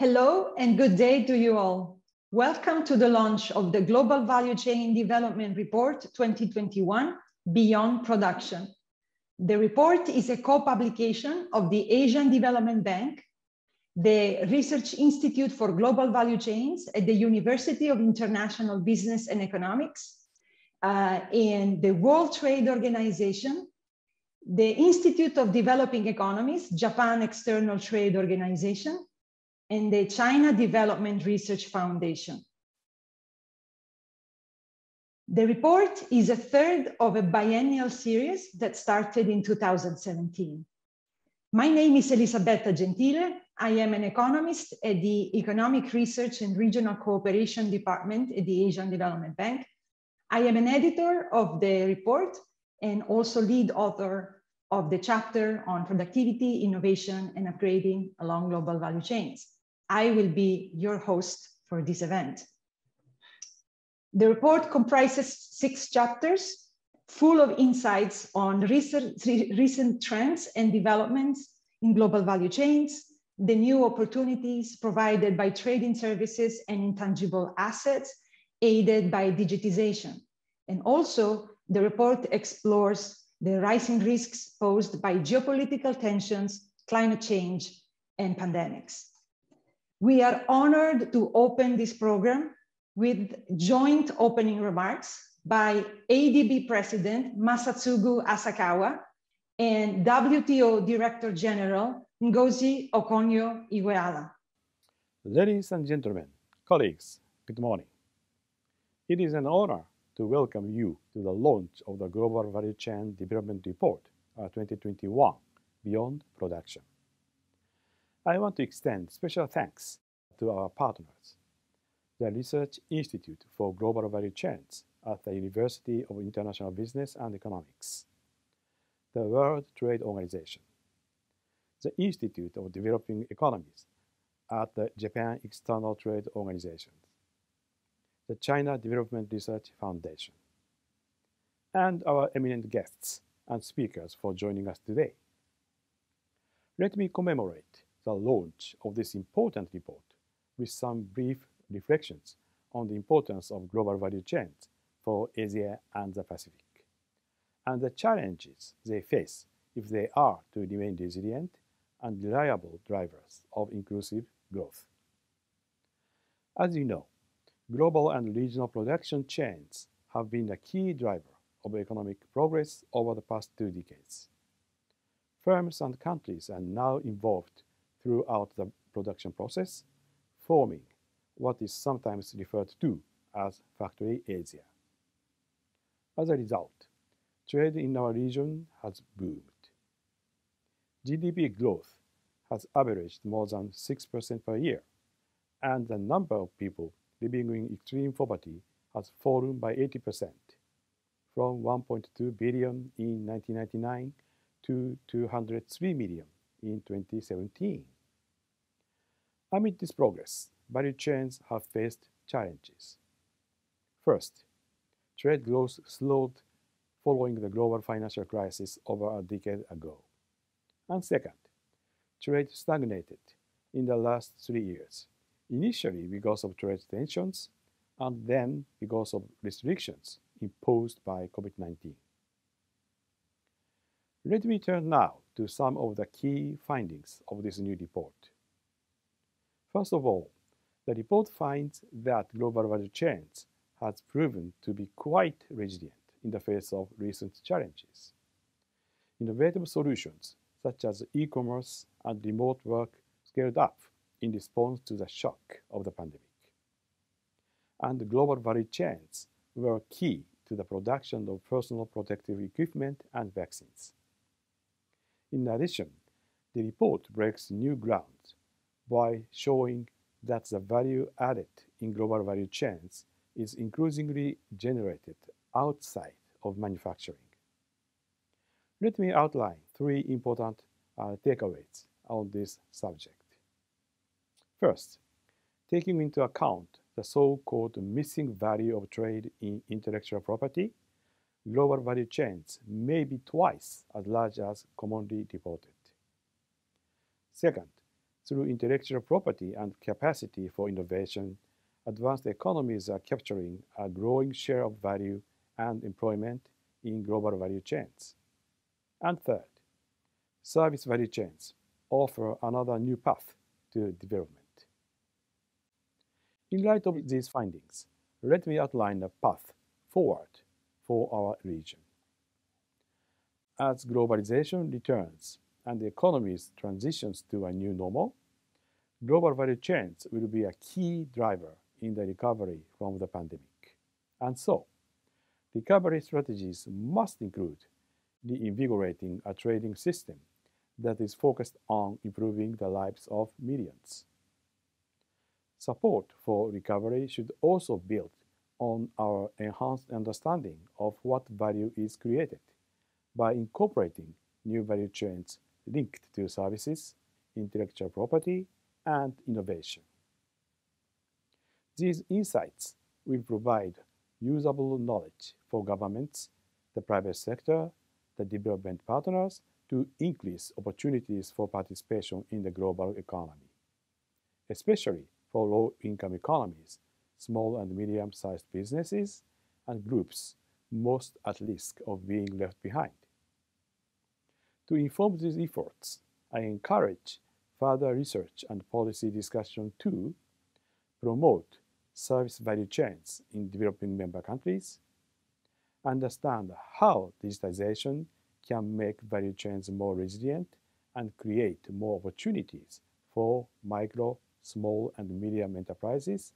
Hello and good day to you all. Welcome to the launch of the Global Value Chain Development Report 2021 Beyond Production. The report is a co-publication of the Asian Development Bank, the Research Institute for Global Value Chains at the University of International Business and Economics, uh, and the World Trade Organization, the Institute of Developing Economies, Japan External Trade Organization, and the China Development Research Foundation. The report is a third of a biennial series that started in 2017. My name is Elisabetta Gentile. I am an economist at the Economic Research and Regional Cooperation Department at the Asian Development Bank. I am an editor of the report and also lead author of the chapter on productivity, innovation, and upgrading along global value chains. I will be your host for this event. The report comprises six chapters full of insights on recent, trends and developments in global value chains, the new opportunities provided by trading services and intangible assets aided by digitization. And also the report explores the rising risks posed by geopolitical tensions, climate change, and pandemics. We are honored to open this program with joint opening remarks by ADB President Masatsugu Asakawa and WTO Director General Ngozi Okonjo-Iweala. Ladies and gentlemen, colleagues, good morning. It is an honor to welcome you to the launch of the Global Value Chain Development Report uh, 2021 Beyond Production. I want to extend special thanks to our partners, the Research Institute for Global Value Chains at the University of International Business and Economics, the World Trade Organization, the Institute of Developing Economies at the Japan External Trade Organization, the China Development Research Foundation, and our eminent guests and speakers for joining us today. Let me commemorate the launch of this important report with some brief reflections on the importance of global value chains for Asia and the Pacific, and the challenges they face if they are to remain resilient and reliable drivers of inclusive growth. As you know, global and regional production chains have been a key driver of economic progress over the past two decades. Firms and countries are now involved throughout the production process, forming what is sometimes referred to as Factory Asia. As a result, trade in our region has boomed. GDP growth has averaged more than 6% per year, and the number of people living in extreme poverty has fallen by 80%, from 1.2 billion in 1999 to 203 million in 2017. Amid this progress, value chains have faced challenges. First, trade growth slowed following the global financial crisis over a decade ago. And second, trade stagnated in the last three years, initially because of trade tensions and then because of restrictions imposed by COVID-19. Let me turn now to some of the key findings of this new report. First of all, the report finds that global value chains has proven to be quite resilient in the face of recent challenges. Innovative solutions such as e-commerce and remote work scaled up in response to the shock of the pandemic. And global value chains were key to the production of personal protective equipment and vaccines. In addition, the report breaks new ground by showing that the value added in global value chains is increasingly generated outside of manufacturing. Let me outline three important uh, takeaways on this subject. First, taking into account the so-called missing value of trade in intellectual property, global value chains may be twice as large as commonly reported. Second, Through intellectual property and capacity for innovation, advanced economies are capturing a growing share of value and employment in global value chains. And third, service value chains offer another new path to development. In light of these findings, let me outline a path forward for our region. As globalization returns and the economy transitions to a new normal, global value chains will be a key driver in the recovery from the pandemic. And so, recovery strategies must include reinvigorating a trading system that is focused on improving the lives of millions. Support for recovery should also build on our enhanced understanding of what value is created by incorporating new value chains linked to services, intellectual property, and innovation. These insights will provide usable knowledge for governments, the private sector, the development partners to increase opportunities for participation in the global economy, especially for low-income economies, small and medium-sized businesses, and groups most at risk of being left behind. To inform these efforts, I encourage further research and policy discussion to promote service value chains in developing member countries, understand how digitization can make value chains more resilient and create more opportunities for micro, small, and medium enterprises,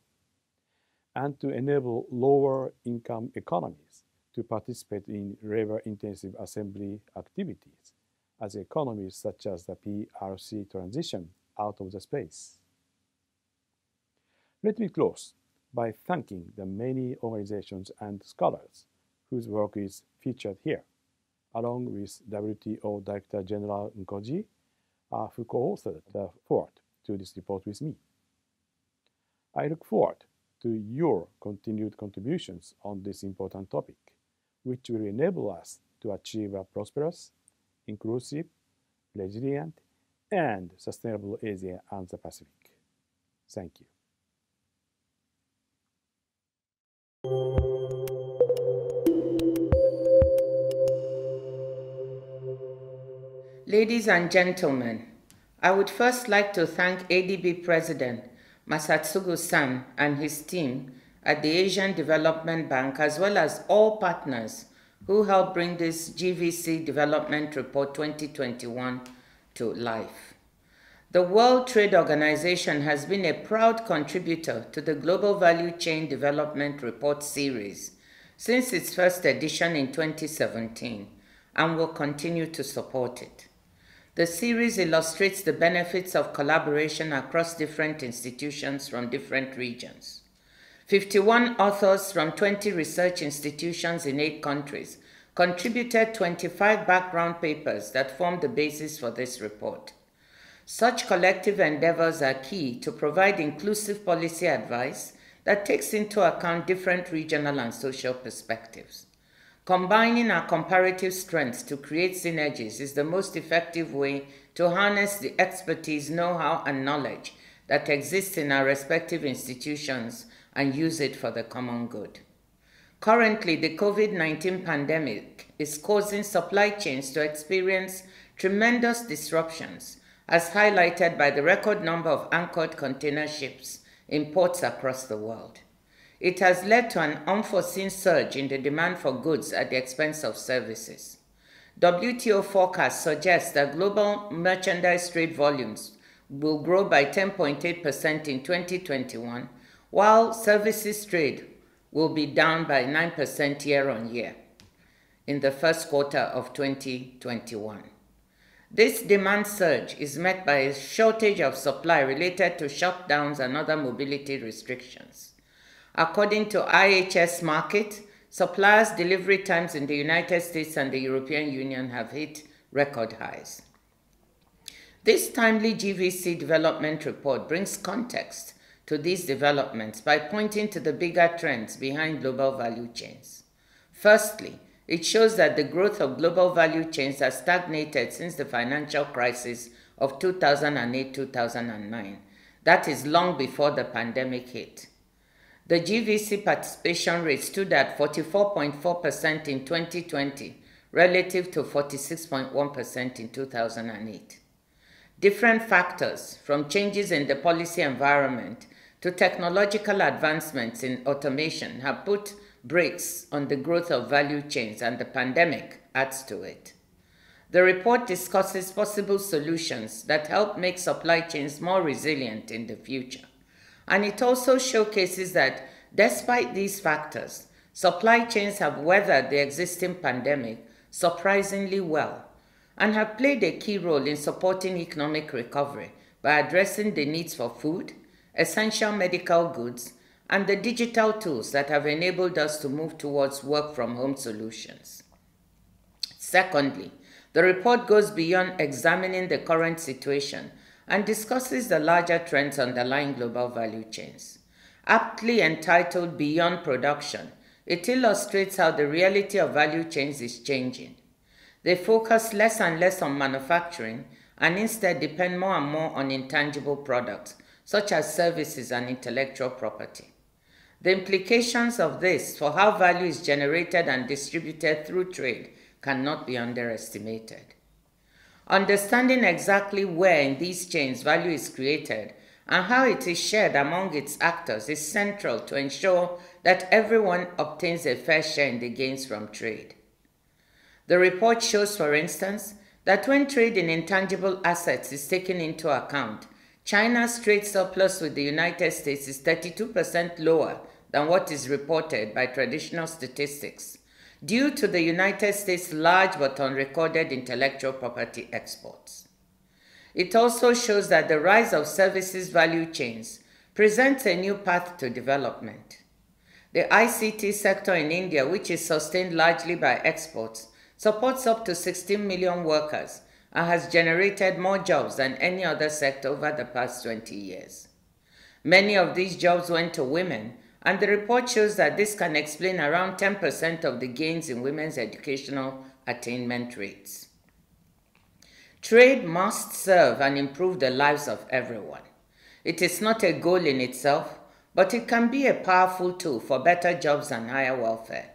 and to enable lower income economies to participate in labor-intensive assembly activities as economies such as the PRC transition out of the space. Let me close by thanking the many organizations and scholars whose work is featured here, along with WTO Director General Ngozi, uh, who co-authored the forward to this report with me. I look forward to your continued contributions on this important topic, which will enable us to achieve a prosperous, inclusive, resilient, and sustainable Asia and the Pacific. Thank you. Ladies and gentlemen, I would first like to thank ADB President Masatsugu San and his team at the Asian Development Bank as well as all partners who helped bring this GVC Development Report 2021 to life. The World Trade Organization has been a proud contributor to the Global Value Chain Development Report series since its first edition in 2017 and will continue to support it. The series illustrates the benefits of collaboration across different institutions from different regions. 51 authors from 20 research institutions in 8 countries contributed 25 background papers that form the basis for this report. Such collective endeavors are key to provide inclusive policy advice that takes into account different regional and social perspectives. Combining our comparative strengths to create synergies is the most effective way to harness the expertise, know-how, and knowledge that exists in our respective institutions and use it for the common good. Currently, the COVID-19 pandemic is causing supply chains to experience tremendous disruptions as highlighted by the record number of anchored container ships in ports across the world. It has led to an unforeseen surge in the demand for goods at the expense of services. WTO forecasts suggest that global merchandise trade volumes will grow by 10.8% in 2021, while services trade will be down by 9% year on year in the first quarter of 2021. This demand surge is met by a shortage of supply related to shutdowns and other mobility restrictions. According to IHS Markit, suppliers' delivery times in the United States and the European Union have hit record highs. This timely GVC development report brings context to these developments by pointing to the bigger trends behind global value chains. Firstly, it shows that the growth of global value chains has stagnated since the financial crisis of 2008-2009. That is long before the pandemic hit. The GVC participation rate stood at 44.4% in 2020 relative to 46.1% in 2008. Different factors, from changes in the policy environment to technological advancements in automation, have put brakes on the growth of value chains, and the pandemic adds to it. The report discusses possible solutions that help make supply chains more resilient in the future. And it also showcases that despite these factors, supply chains have weathered the existing pandemic surprisingly well and have played a key role in supporting economic recovery by addressing the needs for food, essential medical goods, and the digital tools that have enabled us to move towards work from home solutions. Secondly, the report goes beyond examining the current situation and discusses the larger trends underlying global value chains. Aptly entitled Beyond Production, it illustrates how the reality of value chains is changing. They focus less and less on manufacturing and instead depend more and more on intangible products, such as services and intellectual property. The implications of this for how value is generated and distributed through trade cannot be underestimated. Understanding exactly where in these chains value is created and how it is shared among its actors is central to ensure that everyone obtains a fair share in the gains from trade. The report shows, for instance, that when trade in intangible assets is taken into account, China's trade surplus with the United States is 32% lower than what is reported by traditional statistics, due to the United States' large but unrecorded intellectual property exports. It also shows that the rise of services value chains presents a new path to development. The ICT sector in India, which is sustained largely by exports, supports up to 16 million workers and has generated more jobs than any other sector over the past 20 years. Many of these jobs went to women, and the report shows that this can explain around 10% of the gains in women's educational attainment rates. Trade must serve and improve the lives of everyone. It is not a goal in itself, but it can be a powerful tool for better jobs and higher welfare.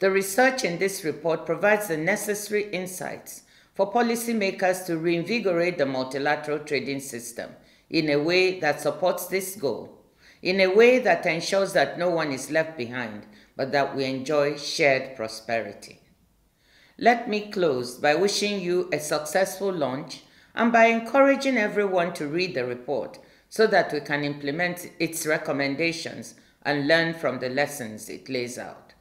The research in this report provides the necessary insights for policymakers to reinvigorate the multilateral trading system in a way that supports this goal, in a way that ensures that no one is left behind, but that we enjoy shared prosperity. Let me close by wishing you a successful launch and by encouraging everyone to read the report so that we can implement its recommendations and learn from the lessons it lays out.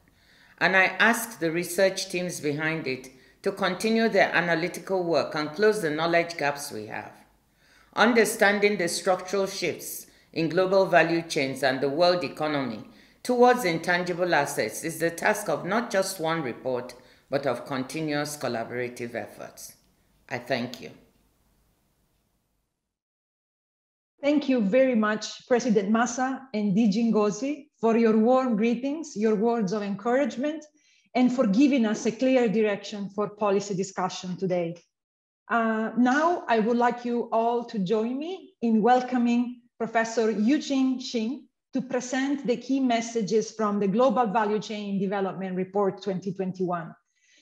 And I ask the research teams behind it to continue their analytical work and close the knowledge gaps we have. Understanding the structural shifts in global value chains and the world economy towards intangible assets is the task of not just one report, but of continuous collaborative efforts. I thank you. Thank you very much, President Massa and DG Ngozi, for your warm greetings, your words of encouragement, and for giving us a clear direction for policy discussion today. Uh, now, I would like you all to join me in welcoming Professor Yuqing Xing to present the key messages from the Global Value Chain Development Report 2021.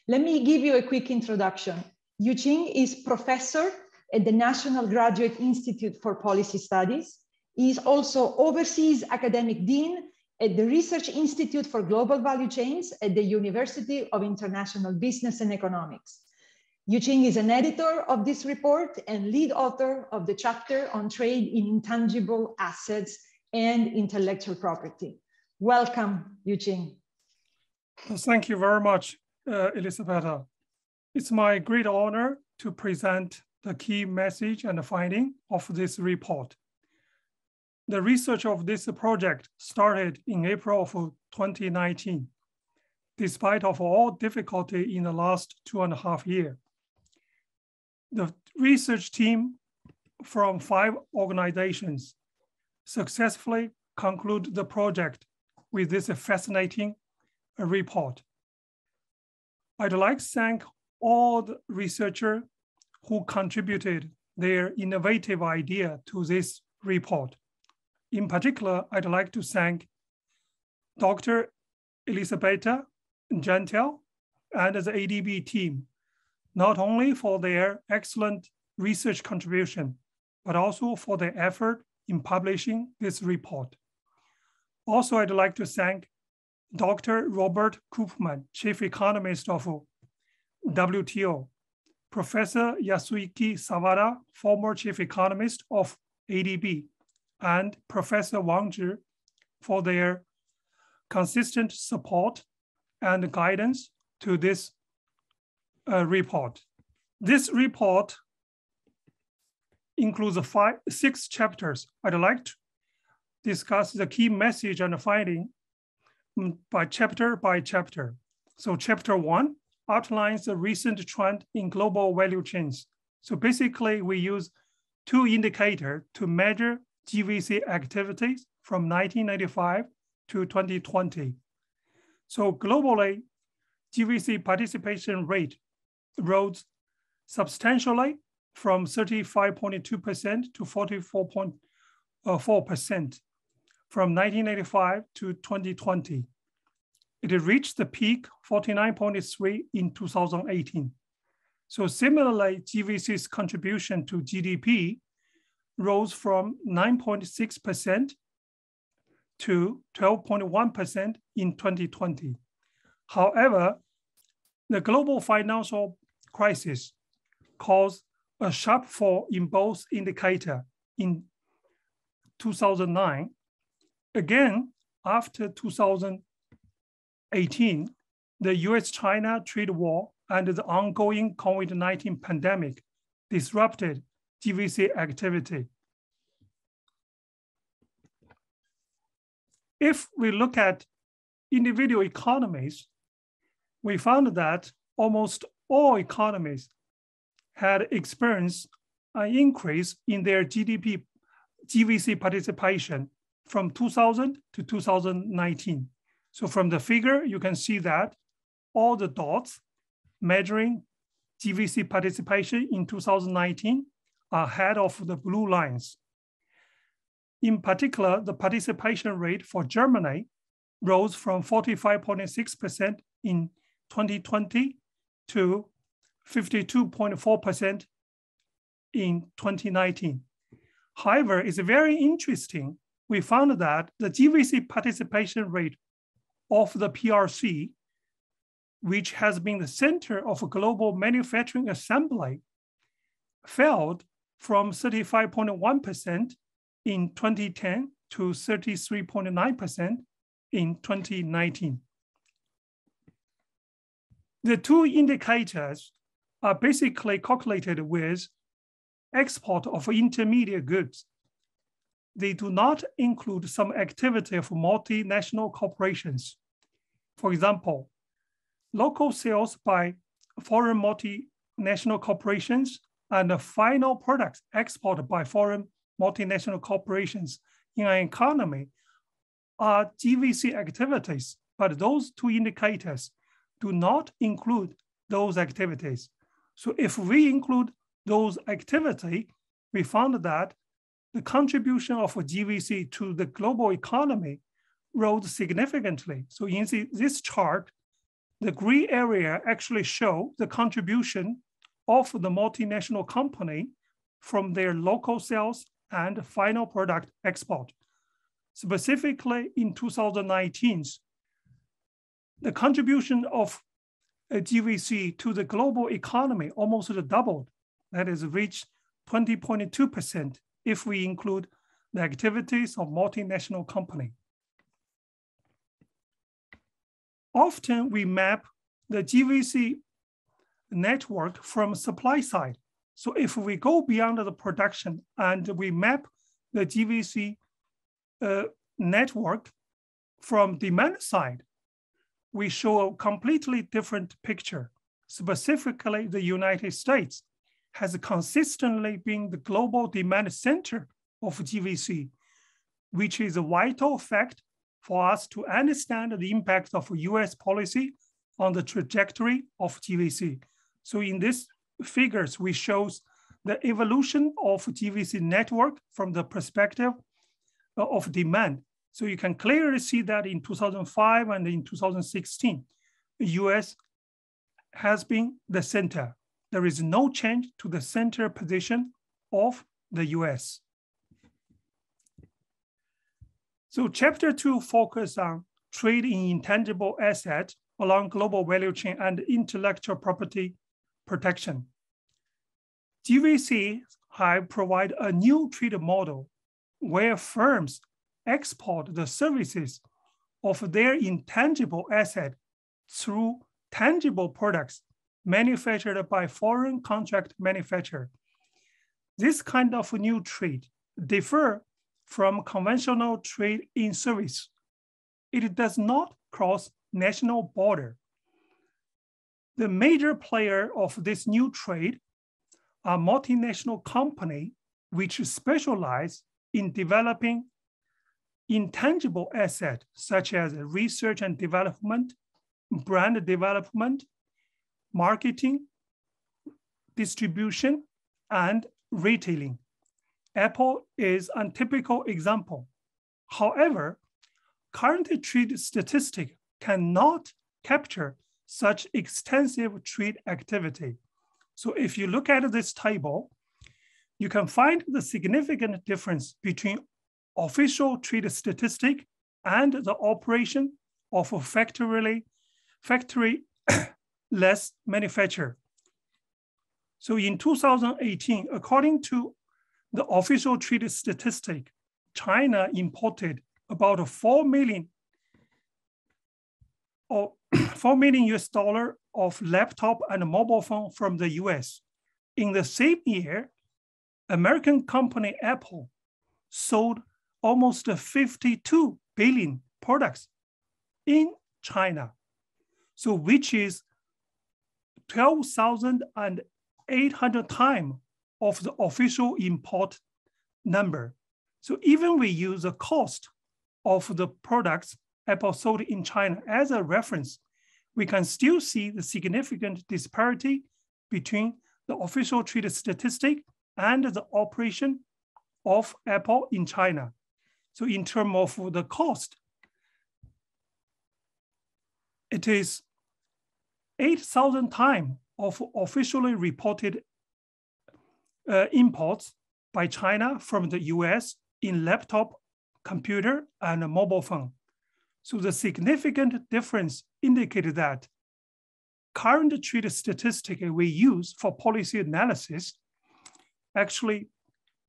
Let me give you a quick introduction. Yuqing is professor at the National Graduate Institute for Policy Studies. He is also overseas academic dean at the Research Institute for Global Value Chains at the University of International Business and Economics. Yuqing is an editor of this report and lead author of the chapter on trade in intangible assets and intellectual property. Welcome, Yuqing. Thank you very much uh, Elisabetta. It's my great honor to present the key message and finding of this report. The research of this project started in April of 2019, despite of all difficulty in the last two and a half years. The research team from five organizations successfully conclude the project with this fascinating uh, report. I'd like to thank all the researchers who contributed their innovative idea to this report. In particular, I'd like to thank Dr. Elisabetta Gentile and the ADB team, not only for their excellent research contribution, but also for their effort in publishing this report. Also, I'd like to thank Dr. Robert Koopman, Chief Economist of WTO, Professor Yasuyuki Sawada, former Chief Economist of ADB, and Professor Wang Zhi for their consistent support and guidance to this uh, report. This report includes five, six chapters. I'd like to discuss the key message and finding mm, by chapter by chapter. So chapter one outlines the recent trend in global value chains. So basically we use two indicators to measure GVC activities from 1995 to 2020. So globally, GVC participation rate rose substantially from 35.2% to 44.4% from 1985 to 2020. It reached the peak 49.3 in 2018. So similarly, GVC's contribution to GDP rose from 9.6% to 12.1% in 2020. However, the global financial crisis caused a sharp fall in both indicator in 2009. Again, after 2018, the US-China trade war and the ongoing COVID-19 pandemic disrupted GVC activity. If we look at individual economies, we found that almost all economies had experienced an increase in their GDP GVC participation from 2000 to 2019. So from the figure, you can see that all the dots measuring GVC participation in 2019 are ahead of the blue lines. In particular, the participation rate for Germany rose from 45.6% in 2020 to 52.4% in 2019. However, it's very interesting. We found that the GVC participation rate of the PRC, which has been the center of global manufacturing assembly, fell from 35.1% in 2010 to 33.9% in 2019. The two indicators are basically calculated with export of intermediate goods. They do not include some activity of multinational corporations. For example, local sales by foreign multinational corporations and the final products exported by foreign multinational corporations in an economy are GVC activities, but those two indicators do not include those activities. So if we include those activity, we found that the contribution of GVC to the global economy rose significantly. So in this chart, the gray area actually show the contribution of the multinational company from their local sales and final product export. Specifically in 2019, the contribution of GVC to the global economy almost doubled. That is reached 20.2% if we include the activities of multinational company. Often we map the GVC network from supply side. So if we go beyond the production and we map the GVC uh, network from demand side, we show a completely different picture. Specifically, the United States has consistently been the global demand center of GVC, which is a vital fact for us to understand the impact of US policy on the trajectory of GVC. So in these figures, we shows the evolution of GVC network from the perspective of demand. So you can clearly see that in 2005 and in 2016, the US has been the center. There is no change to the center position of the US. So chapter two focuses on trade in intangible asset along global value chain and intellectual property protection. GVC have provide a new trade model where firms export the services of their intangible asset through tangible products manufactured by foreign contract manufacturer. This kind of new trade differ from conventional trade in service. It does not cross national border. The major player of this new trade are multinational company which specialize in developing intangible asset, such as research and development, brand development, marketing, distribution, and retailing. Apple is a typical example. However, current trade statistics cannot capture such extensive trade activity. So if you look at this table, you can find the significant difference between official trade statistic and the operation of a factory, factory less manufacturer. So in 2018, according to the official trade statistic, China imported about 4 million or 4 million US dollar of laptop and mobile phone from the US. In the same year, American company Apple sold almost 52 billion products in China. So which is 12,800 times of the official import number. So even we use the cost of the products Apple sold in China as a reference, we can still see the significant disparity between the official trade statistic and the operation of Apple in China. So in terms of the cost, it is 8,000 times of officially reported uh, imports by China from the US in laptop, computer, and mobile phone. So the significant difference indicated that current trade statistic we use for policy analysis actually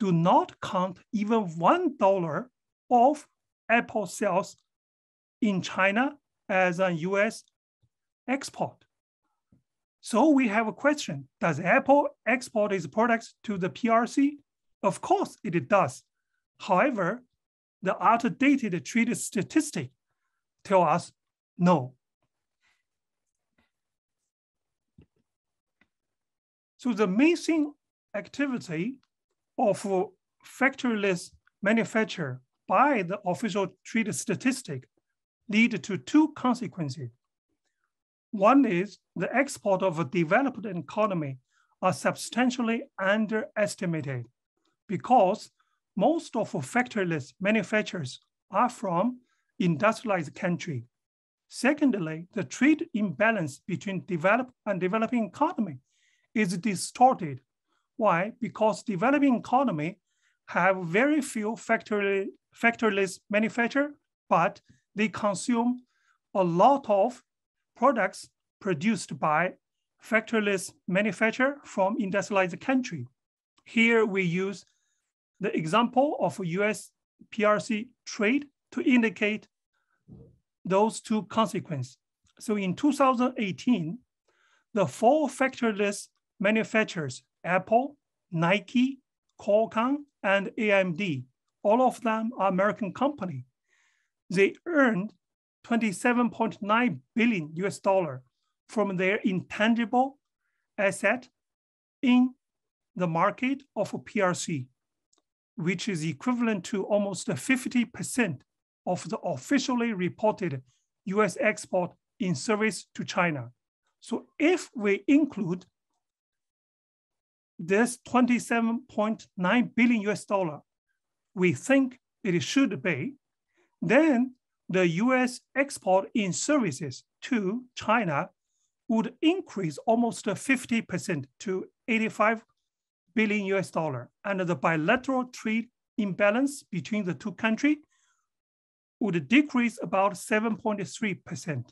do not count even one dollar of Apple sales in China as a US export. So we have a question, does Apple export its products to the PRC? Of course it does. However, the outdated trade statistic tell us no. So the missing activity of factoryless manufacture by the official trade statistic lead to two consequences. One is the export of a developed economy are substantially underestimated because most of factoryless manufacturers are from industrialized country. Secondly, the trade imbalance between developed and developing economy is distorted. Why? Because developing economy have very few factory, factoryless manufacture, but they consume a lot of products produced by factoryless manufacturer from industrialized country. Here we use the example of US PRC trade to indicate those two consequences. So in 2018, the four factoryless manufacturers, Apple, Nike, Qualcomm, and AMD, all of them are American company. They earned 27.9 billion US dollar from their intangible asset in the market of a PRC, which is equivalent to almost 50% of the officially reported US export in service to China. So if we include this 27.9 billion US dollar, we think it should be, then the US export in services to China would increase almost 50% to 85 billion US dollar. And the bilateral trade imbalance between the two countries would decrease about 7.3%.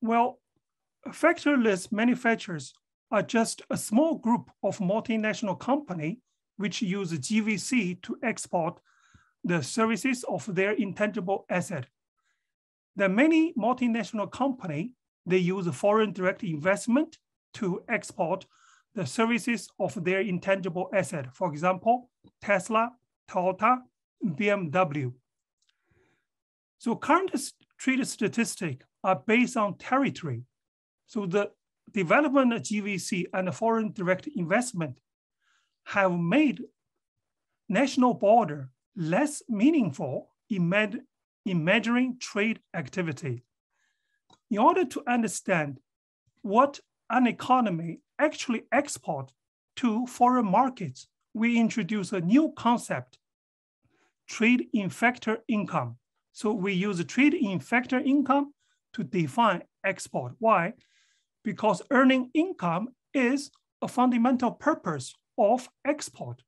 Well, factoryless manufacturers are just a small group of multinational company which use GVC to export the services of their intangible asset. The many multinational company, they use foreign direct investment to export the services of their intangible asset. For example, Tesla, Toyota, BMW. So current trade statistics are based on territory. So the development of GVC and foreign direct investment have made national border less meaningful in, med in measuring trade activity. In order to understand what an economy actually export to foreign markets, we introduce a new concept, trade in factor income. So we use trade in factor income to define export. Why? Because earning income is a fundamental purpose of export.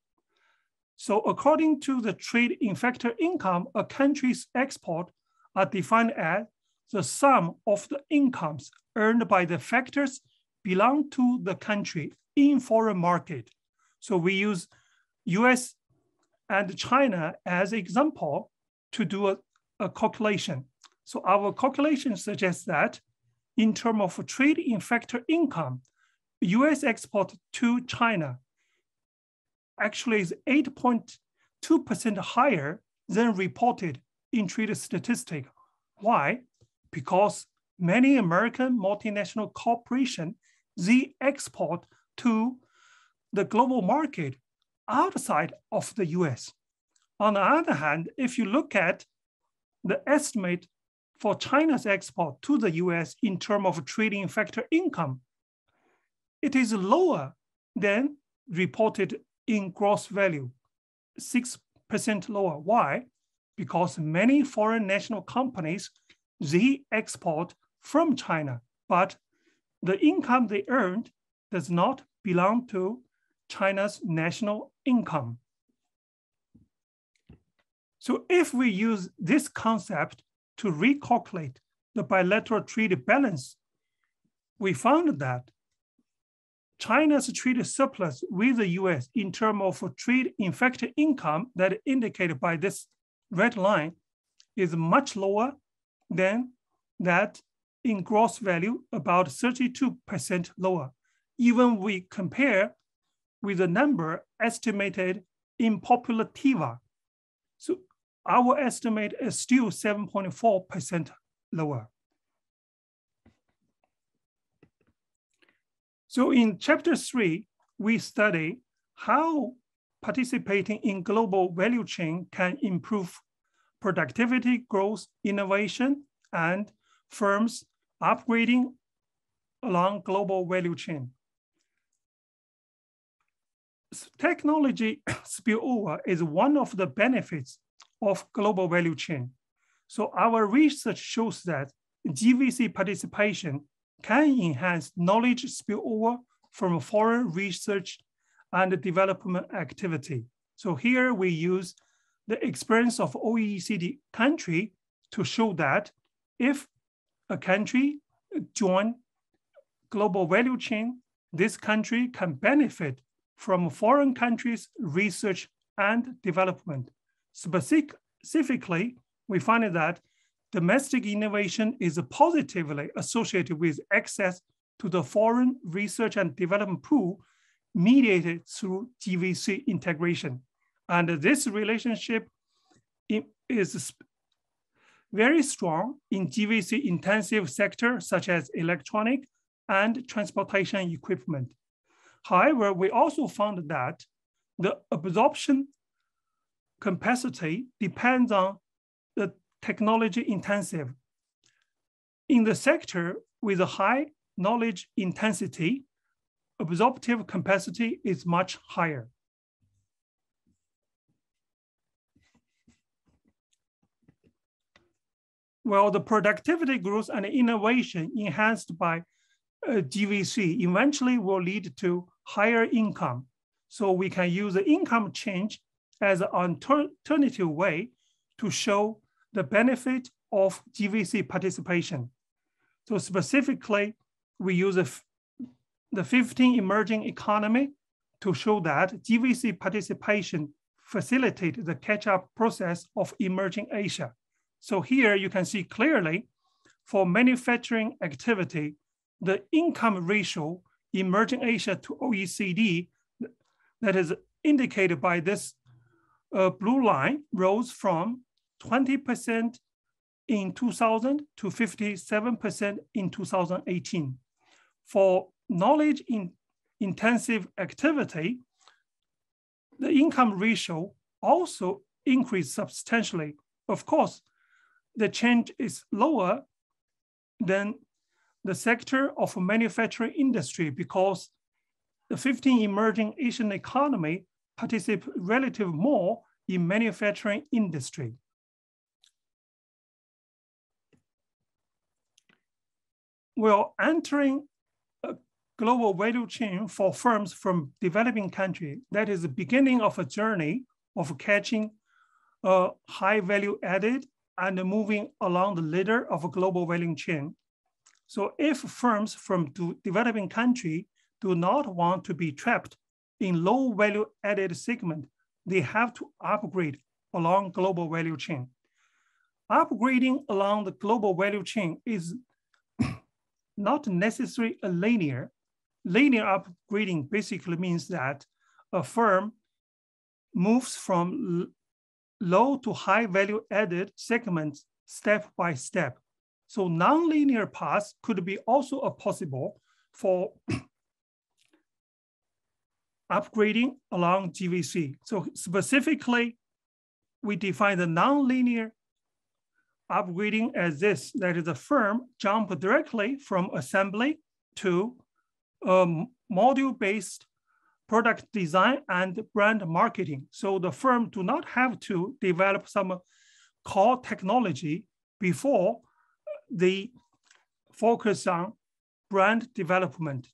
So according to the trade in factor income, a country's export are defined as the sum of the incomes earned by the factors belong to the country in foreign market. So we use US and China as example to do a, a calculation. So our calculation suggests that in terms of trade in factor income, US export to China actually is 8.2% higher than reported in trade statistic. Why? Because many American multinational corporations, they export to the global market outside of the US. On the other hand, if you look at the estimate for China's export to the US in terms of trade in factor income, it is lower than reported in gross value, 6% lower. Why? Because many foreign national companies, they export from China, but the income they earned does not belong to China's national income. So if we use this concept to recalculate the bilateral trade balance, we found that China's trade surplus with the US in terms of trade in factor income that indicated by this red line is much lower than that in gross value, about 32% lower. Even we compare with the number estimated in popular TIVA. So our estimate is still 7.4% lower. So in chapter three, we study how participating in global value chain can improve productivity, growth, innovation, and firms upgrading along global value chain. Technology spillover is one of the benefits of global value chain. So our research shows that GVC participation can enhance knowledge spillover from foreign research and development activity. So here we use the experience of OECD country to show that if a country join global value chain, this country can benefit from foreign countries' research and development. Specific, specifically, we find that domestic innovation is positively associated with access to the foreign research and development pool mediated through GVC integration. And this relationship is very strong in GVC intensive sector such as electronic and transportation equipment. However, we also found that the absorption capacity depends on the technology intensive. In the sector with a high knowledge intensity, absorptive capacity is much higher. Well, the productivity growth and innovation enhanced by uh, GVC eventually will lead to higher income. So we can use the income change as an alternative way to show the benefit of GVC participation. So specifically, we use the 15 emerging economy to show that GVC participation facilitate the catch-up process of emerging Asia. So here you can see clearly for manufacturing activity, the income ratio emerging Asia to OECD that is indicated by this uh, blue line rose from 20% in 2000 to 57% in 2018. For knowledge in intensive activity, the income ratio also increased substantially. Of course, the change is lower than the sector of manufacturing industry because the 15 emerging Asian economy participate relatively more in manufacturing industry. Well, entering a global value chain for firms from developing country, that is the beginning of a journey of catching a high value added and moving along the ladder of a global value chain. So if firms from developing country do not want to be trapped in low value added segment, they have to upgrade along global value chain. Upgrading along the global value chain is not necessarily a linear. Linear upgrading basically means that a firm moves from low to high value added segments step by step. So nonlinear paths could be also a possible for upgrading along GVC. So specifically, we define the nonlinear upgrading as this, that is a firm jump directly from assembly to um, module-based product design and brand marketing. So the firm do not have to develop some core technology before they focus on brand development.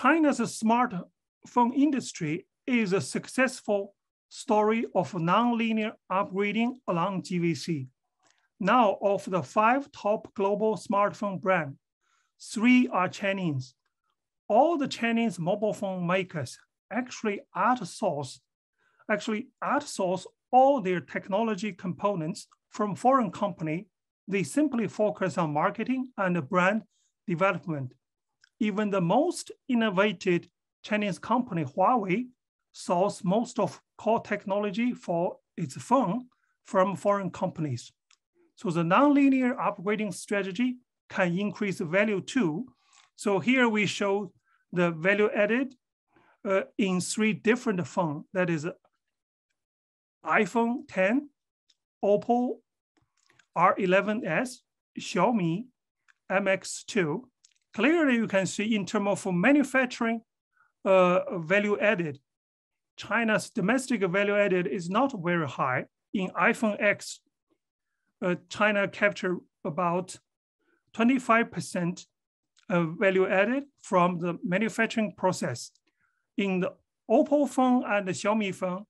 China's smartphone industry is a successful story of nonlinear upgrading along GVC. Now, of the five top global smartphone brands, three are Chinese. All the Chinese mobile phone makers actually outsource, actually outsource all their technology components from foreign company. They simply focus on marketing and brand development. Even the most innovative Chinese company, Huawei, source most of core technology for its phone from foreign companies. So the nonlinear upgrading strategy can increase value too. So here we show the value added uh, in three different phones. That is iPhone 10, Oppo R11s, Xiaomi MX2. Clearly you can see in terms of manufacturing uh, value added, China's domestic value added is not very high. In iPhone X, uh, China captured about 25% of value added from the manufacturing process. In the Oppo phone and the Xiaomi phone,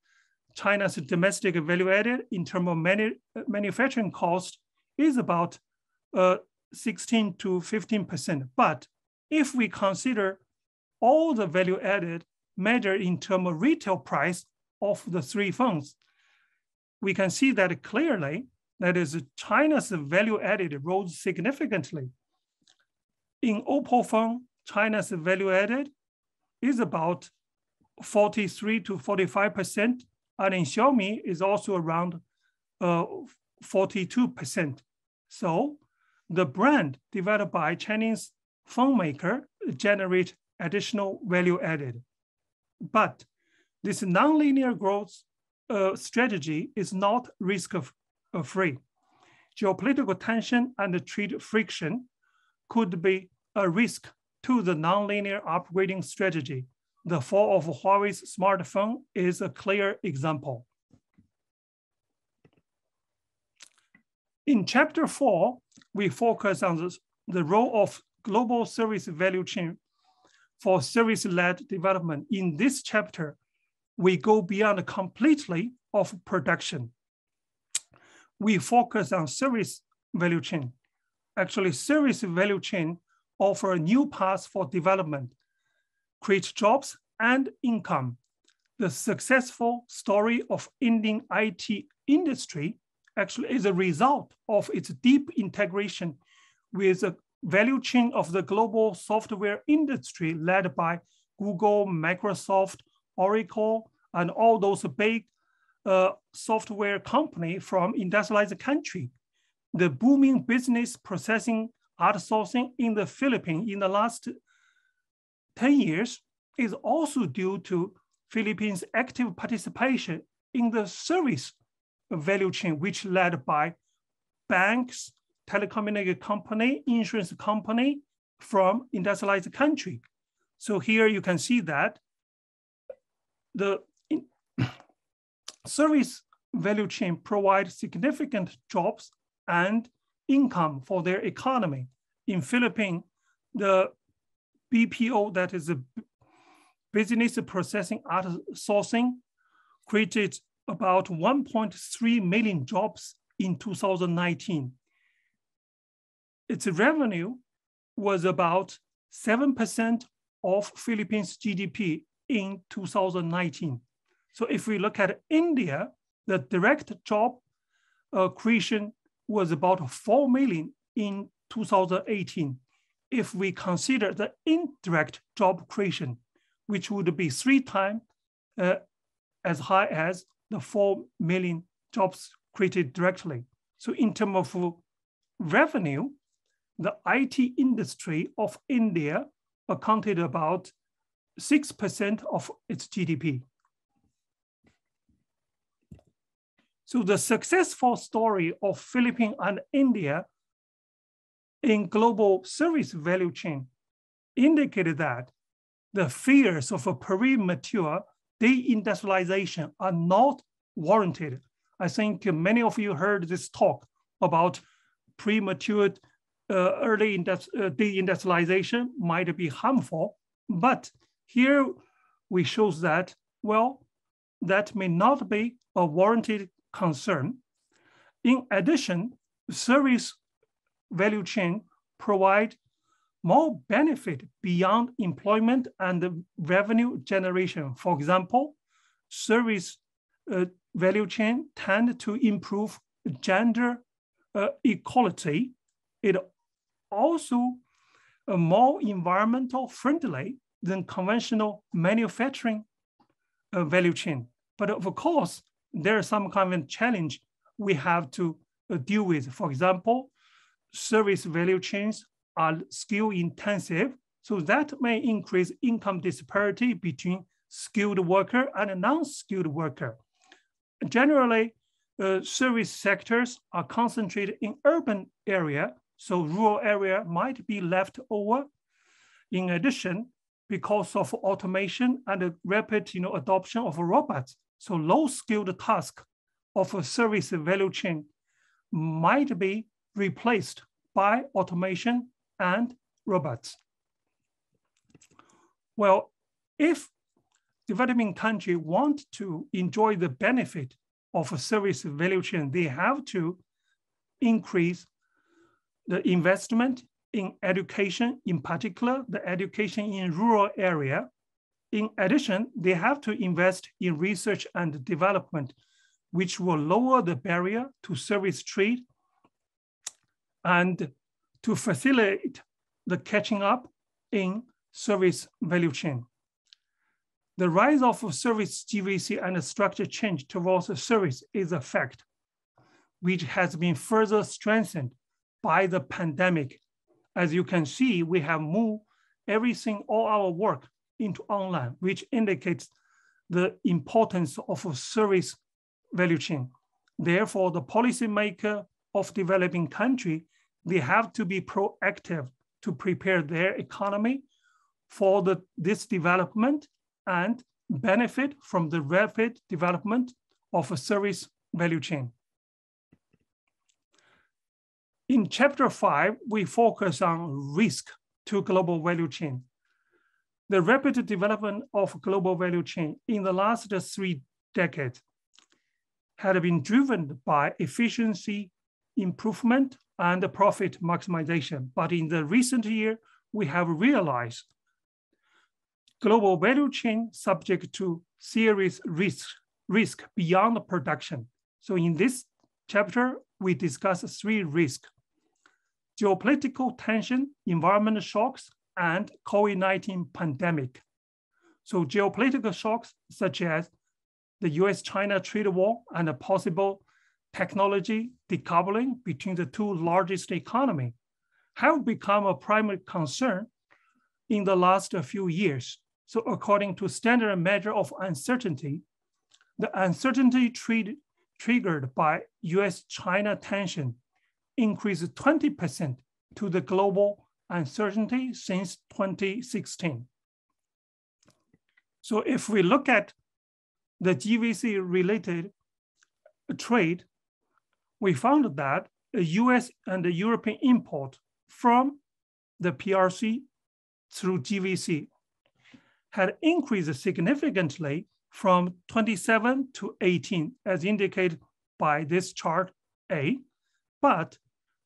China's domestic value added in terms of manu manufacturing cost is about uh, 16 to 15%. But if we consider all the value added measured in terms of retail price of the three phones, we can see that clearly, that is China's value added rose significantly. In Oppo phone, China's value added is about 43 to 45%, and in Xiaomi is also around uh, 42%. So the brand developed by Chinese phone maker generate additional value added. But this nonlinear growth uh, strategy is not risk of, uh, free. Geopolitical tension and trade friction could be a risk to the nonlinear upgrading strategy. The fall of Huawei's smartphone is a clear example. In chapter four, we focus on the, the role of global service value chain for service-led development. In this chapter, we go beyond completely of production. We focus on service value chain. Actually, service value chain offer a new path for development, create jobs and income. The successful story of Indian IT industry actually is a result of its deep integration with the value chain of the global software industry led by Google, Microsoft, Oracle, and all those big uh, software company from industrialized country. The booming business processing outsourcing in the Philippines in the last 10 years is also due to Philippines' active participation in the service value chain, which led by banks, telecommunication company, insurance company from industrialized country. So here you can see that the service value chain provides significant jobs and income for their economy. In Philippines, the BPO, that is the business processing outsourcing, created about 1.3 million jobs in 2019. Its revenue was about 7% of Philippines GDP in 2019. So if we look at India, the direct job uh, creation was about 4 million in 2018. If we consider the indirect job creation, which would be three times uh, as high as the 4 million jobs created directly. So in terms of revenue, the IT industry of India accounted about 6% of its GDP. So the successful story of Philippines and India in global service value chain indicated that the fears of a premature deindustrialization are not warranted. I think many of you heard this talk about premature uh, early uh, deindustrialization might be harmful, but here we shows that, well, that may not be a warranted concern. In addition, service value chain provide more benefit beyond employment and revenue generation. For example, service uh, value chain tend to improve gender uh, equality. It also uh, more environmental friendly than conventional manufacturing uh, value chain. But of course, there are some kind of challenge we have to uh, deal with. For example, service value chains are skill intensive, so that may increase income disparity between skilled worker and non-skilled worker. Generally, uh, service sectors are concentrated in urban area, so rural area might be left over. In addition, because of automation and rapid you know, adoption of robots, so low skilled task of a service value chain might be replaced by automation and robots. Well, if developing country want to enjoy the benefit of a service value chain, they have to increase the investment in education, in particular, the education in rural area, in addition, they have to invest in research and development, which will lower the barrier to service trade and to facilitate the catching up in service value chain. The rise of service GVC and structure change towards service is a fact, which has been further strengthened by the pandemic. As you can see, we have moved everything, all our work into online, which indicates the importance of a service value chain. Therefore, the policymaker of developing country, they have to be proactive to prepare their economy for the, this development and benefit from the rapid development of a service value chain. In chapter five, we focus on risk to global value chain. The rapid development of global value chain in the last three decades had been driven by efficiency improvement and profit maximization. But in the recent year, we have realized global value chain subject to serious risk, risk beyond production. So in this chapter, we discuss three risks, geopolitical tension, environmental shocks, and COVID-19 pandemic. So geopolitical shocks such as the US-China trade war and a possible technology decoupling between the two largest economy have become a primary concern in the last few years. So according to standard measure of uncertainty, the uncertainty triggered by US-China tension increased 20% to the global uncertainty since 2016. So if we look at the GVC related trade, we found that the US and the European import from the PRC through GVC had increased significantly from 27 to 18, as indicated by this chart A, but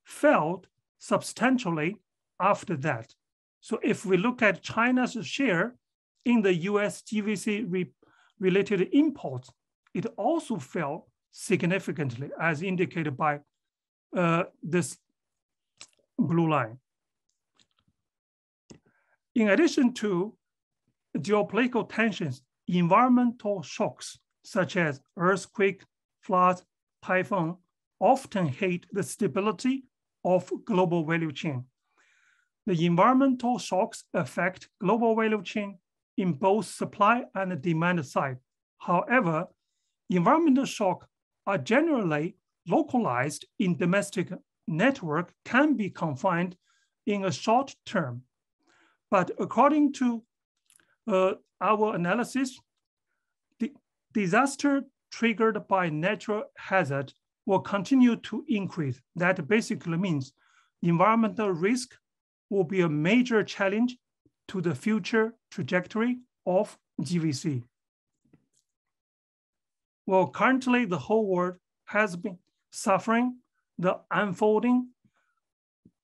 fell substantially after that. So if we look at China's share in the US GVC re related imports, it also fell significantly as indicated by uh, this blue line. In addition to geopolitical tensions, environmental shocks such as earthquake, floods, typhoon often hit the stability of global value chain. The environmental shocks affect global value chain in both supply and demand side. However, environmental shock are generally localized in domestic network can be confined in a short term. But according to uh, our analysis, the disaster triggered by natural hazard will continue to increase. That basically means environmental risk will be a major challenge to the future trajectory of GVC. Well, currently the whole world has been suffering the unfolding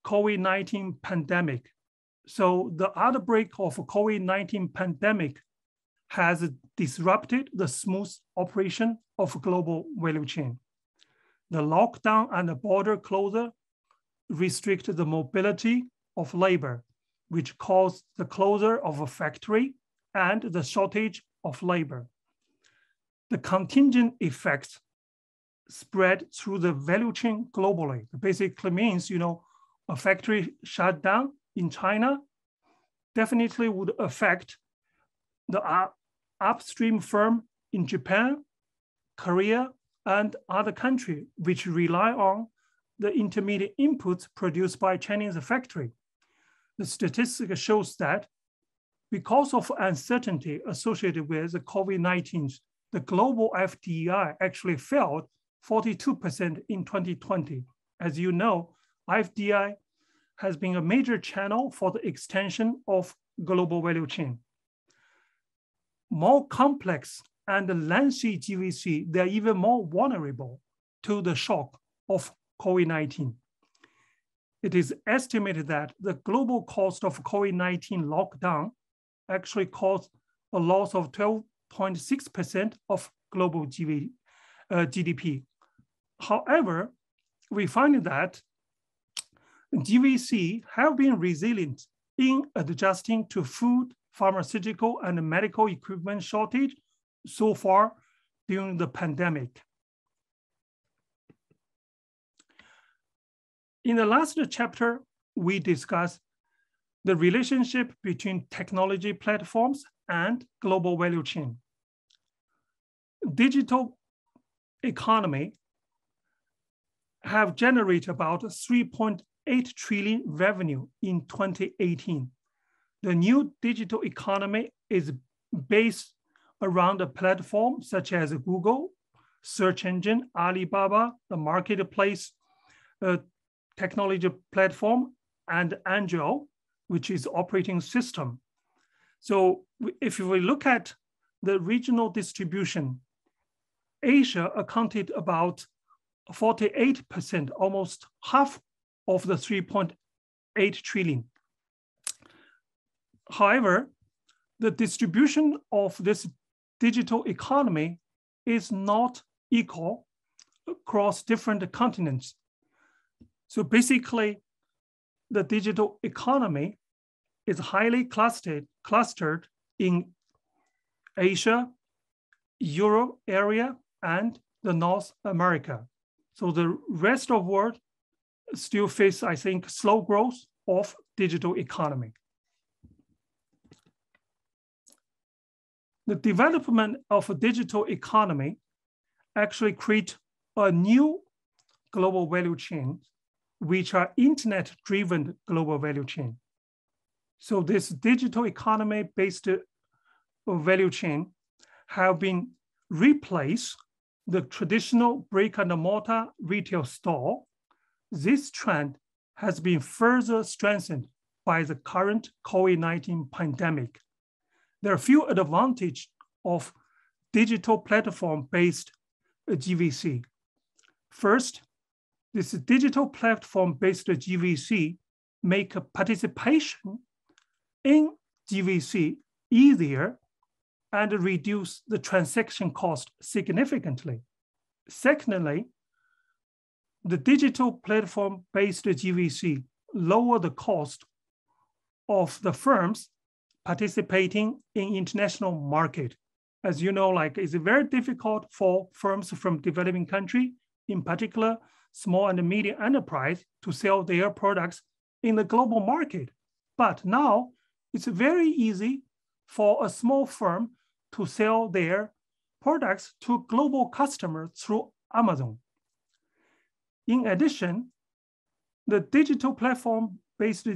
COVID-19 pandemic. So the outbreak of COVID-19 pandemic has disrupted the smooth operation of global value chain. The lockdown and the border closure restrict the mobility of labor, which caused the closure of a factory and the shortage of labor. The contingent effects spread through the value chain globally. Basically means, you know, a factory shutdown in China definitely would affect the up upstream firm in Japan, Korea, and other countries which rely on the intermediate inputs produced by Chinese factory. The statistic shows that because of uncertainty associated with the COVID-19, the global FDI actually fell 42% in 2020. As you know, FDI has been a major channel for the extension of global value chain. More complex and lengthy GVC, they're even more vulnerable to the shock of COVID-19. It is estimated that the global cost of COVID-19 lockdown actually caused a loss of 12.6% of global GV, uh, GDP. However, we find that GVC have been resilient in adjusting to food, pharmaceutical, and medical equipment shortage so far during the pandemic. In the last chapter, we discussed the relationship between technology platforms and global value chain. Digital economy have generated about 3.8 trillion revenue in 2018. The new digital economy is based around a platform such as Google, search engine, Alibaba, the marketplace technology platform, and Android, which is operating system. So if we look at the regional distribution, Asia accounted about 48%, almost half of the 3.8 trillion. However, the distribution of this digital economy is not equal across different continents. So basically, the digital economy is highly clustered, clustered in Asia, Europe area, and the North America. So the rest of world still face, I think, slow growth of digital economy. The development of a digital economy actually create a new global value chain, which are internet-driven global value chain. So this digital economy-based uh, value chain have been replaced the traditional brick and mortar retail store. This trend has been further strengthened by the current COVID-19 pandemic. There are few advantages of digital platform-based uh, GVC. First, this digital platform-based uh, GVC make a participation in GVC easier and reduce the transaction cost significantly. Secondly, the digital platform-based GVC lower the cost of the firms participating in international market. As you know, like it's very difficult for firms from developing country, in particular, small and medium enterprise to sell their products in the global market. But now it's very easy for a small firm to sell their products to global customers through Amazon. In addition, the digital platform-based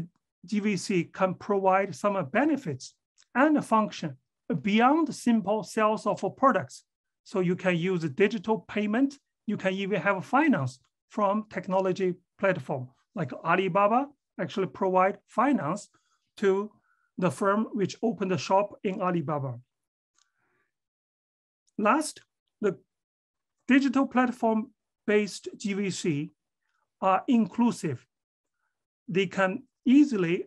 GVC can provide some benefits and function beyond simple sales of products. So you can use digital payment. You can even have finance from technology platform like Alibaba actually provide finance to the firm which opened a shop in Alibaba. Last, the digital platform-based GVC are inclusive. They can easily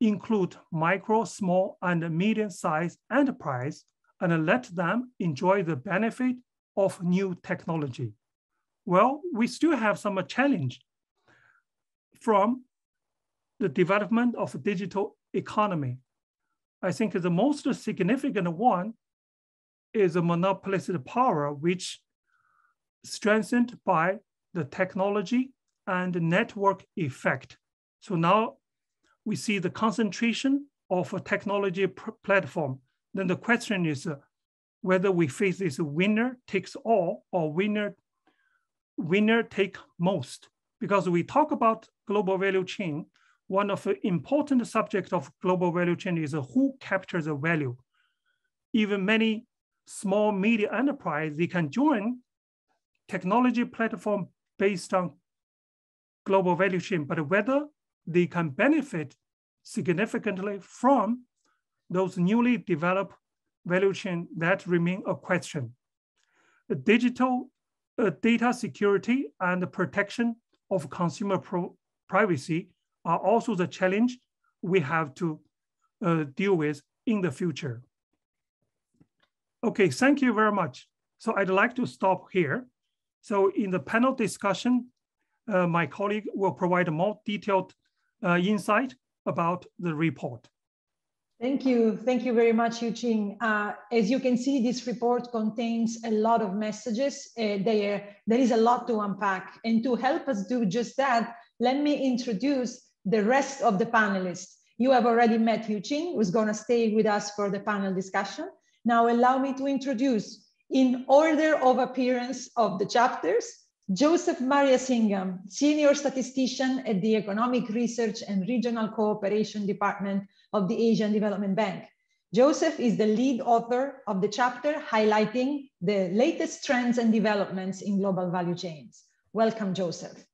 include micro, small, and medium-sized enterprise and let them enjoy the benefit of new technology. Well, we still have some challenge from the development of digital economy. I think the most significant one is a monopolistic power which strengthened by the technology and network effect. So now we see the concentration of a technology platform. Then the question is uh, whether we face this winner takes all or winner, winner take most. Because we talk about global value chain, one of the important subjects of global value chain is who captures the value. Even many small media enterprise, they can join technology platform based on global value chain, but whether they can benefit significantly from those newly developed value chain that remain a question. The digital uh, data security and the protection of consumer privacy are also the challenge we have to uh, deal with in the future. Okay, thank you very much. So I'd like to stop here. So in the panel discussion, uh, my colleague will provide a more detailed uh, insight about the report. Thank you. Thank you very much, Yuqing. Uh, as you can see, this report contains a lot of messages. Uh, there, there is a lot to unpack. And to help us do just that, let me introduce the rest of the panelists. You have already met Yuqing, who's going to stay with us for the panel discussion. Now allow me to introduce in order of appearance of the chapters. Joseph Mariasingham, Senior Statistician at the Economic Research and Regional Cooperation Department of the Asian Development Bank. Joseph is the lead author of the chapter highlighting the latest trends and developments in global value chains. Welcome, Joseph.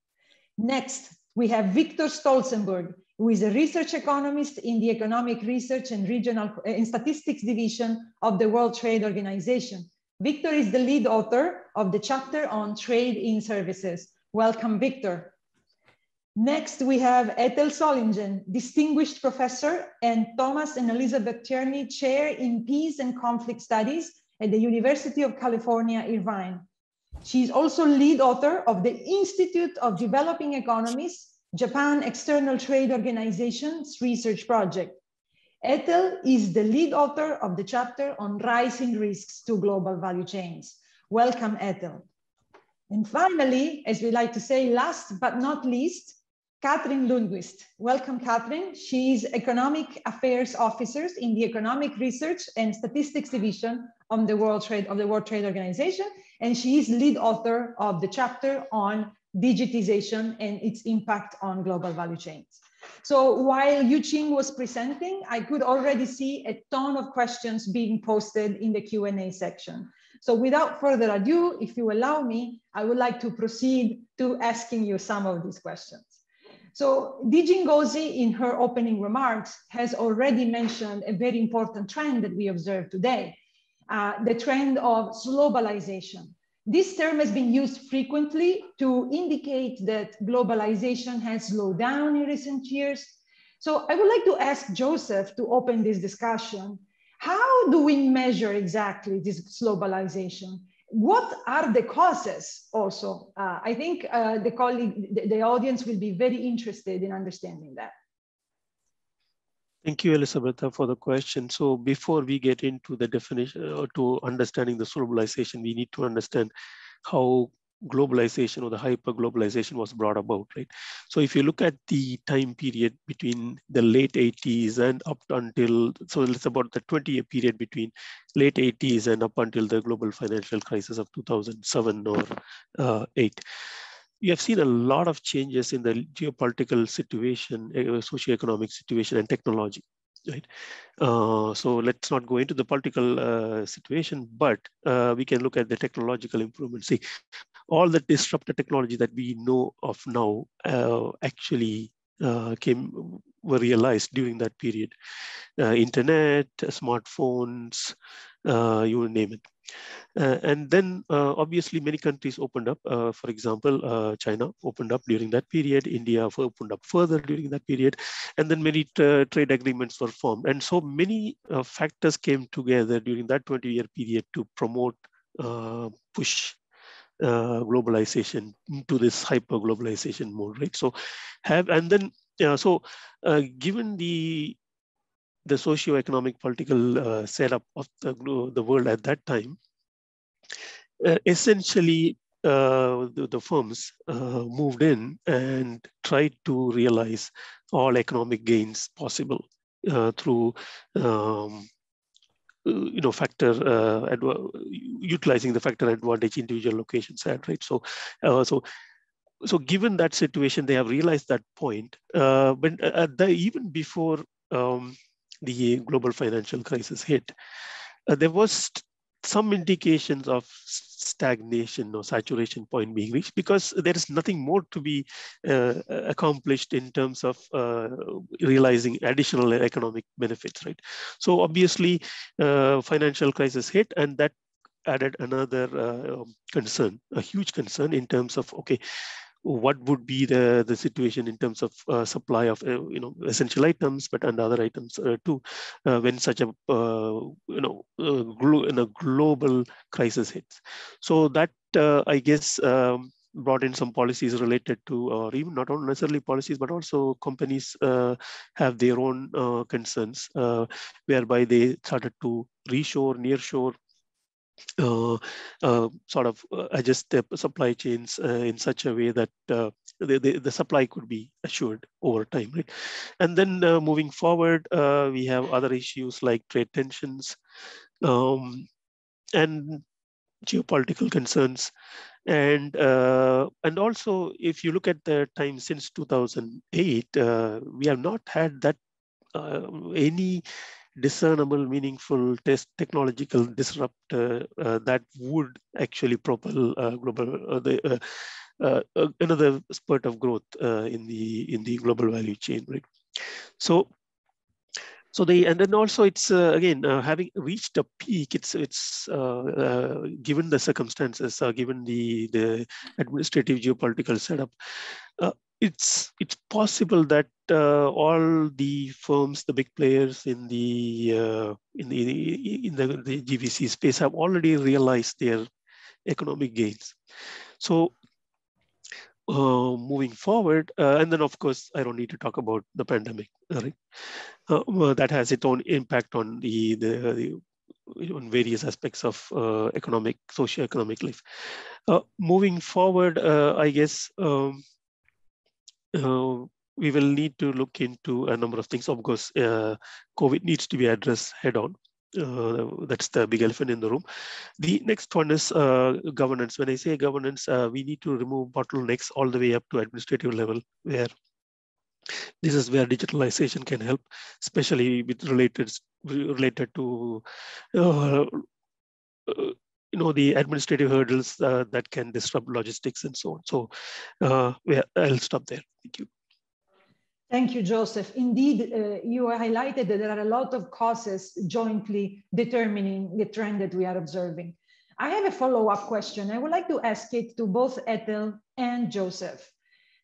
Next, we have Victor Stolzenburg, who is a research economist in the Economic Research and Regional uh, and Statistics Division of the World Trade Organization. Victor is the lead author of the chapter on trade in services. Welcome, Victor. Next, we have Etel Solingen, Distinguished Professor and Thomas and Elizabeth Tierney Chair in Peace and Conflict Studies at the University of California, Irvine. She's also lead author of the Institute of Developing Economies, Japan External Trade Organization's research project. Etel is the lead author of the chapter on rising risks to global value chains. Welcome, Etel. And finally, as we like to say, last but not least, Catherine Lundquist. Welcome, Catherine. She is Economic Affairs Officer in the Economic Research and Statistics Division of the World Trade, of the World Trade Organization, and she is lead author of the chapter on digitization and its impact on global value chains. So while Yuqing was presenting, I could already see a ton of questions being posted in the Q&A section. So without further ado, if you allow me, I would like to proceed to asking you some of these questions. So DG Ngozi, in her opening remarks, has already mentioned a very important trend that we observe today, uh, the trend of globalization. This term has been used frequently to indicate that globalization has slowed down in recent years. So I would like to ask Joseph to open this discussion. How do we measure exactly this slowbalization? What are the causes also? Uh, I think uh, the colleague, the, the audience will be very interested in understanding that. Thank you, Elisabetta, for the question. So before we get into the definition or uh, to understanding the globalization, we need to understand how globalization or the hyper globalization was brought about, right? So if you look at the time period between the late 80s and up until, so it's about the 20 year period between late 80s and up until the global financial crisis of 2007 or uh, 8 we have seen a lot of changes in the geopolitical situation, uh, socioeconomic situation, and technology. Right. Uh, so let's not go into the political uh, situation, but uh, we can look at the technological improvements. See, all the disruptive technology that we know of now uh, actually uh, came were realized during that period. internet, smartphones, you name it. Uh, and then uh, obviously many countries opened up. Uh, for example, uh, China opened up during that period. India opened up further during that period. And then many trade agreements were formed. And so many uh, factors came together during that 20 year period to promote, uh, push globalization into this hyper globalization mode, right? So have, and then, yeah, so given the the socio-economic political uh, setup of the, the world at that time, uh, essentially uh, the, the, firms uh, moved in and tried to realize all economic gains possible uh, through um, uh, you know factor utilizing the factor advantage individual locations had right? So so so given that situation they have realized that point but the, even before um, the global financial crisis hit, uh, there was some indications of stagnation or saturation point being reached because there is nothing more to be uh, accomplished in terms of uh, realizing additional economic benefits right? So obviously uh, financial crisis hit and that added another uh, concern a huge concern in terms of okay what would be the, the situation in terms of uh, supply of uh, you know essential items but and other items uh, too uh, when such a uh, you know uh, in a global crisis hits. So that i guess um, brought in some policies related to or even not necessarily policies but also companies have their own concerns whereby they started to reshore nearshore sort of uh, adjust the supply chains uh, in such a way that uh, the, the, the, supply could be assured over time, right? And then uh, moving forward, we have other issues like trade tensions um, and geopolitical concerns And, uh, and also, if you look at the time since 2008, uh, we have not had that uh, any discernible, meaningful test technological disruptor uh, that would actually propel uh, global the another spurt of growth in the in the global value chain, right? So so they and then also it's uh, again uh, having reached a peak it's it's uh, uh given the circumstances uh, given the the administrative geopolitical setup uh, it's it's possible that all the firms the big players in the in the in the, the GVC space have already realized their economic gains so uh, moving forward. Uh, and then, of course, I don't need to talk about the pandemic, right? Uh, that has its own impact on the, the, the on various aspects of uh, economic, socio-economic life. Uh, moving forward, I guess um, we will need to look into a number of things. Of course, COVID needs to be addressed head on. Uh, that's the big elephant in the room. The next one is uh, governance. When I say governance, uh, we need to remove bottlenecks all the way up to administrative level, where this is where digitalization can help, especially with related related to uh, uh, you know the administrative hurdles that can disrupt logistics and so on. So yeah, I'll stop there. Thank you. Thank you, Joseph. Indeed, uh, you highlighted that there are a lot of causes jointly determining the trend that we are observing. I have a follow-up question. I would like to ask it to both Etel and Joseph.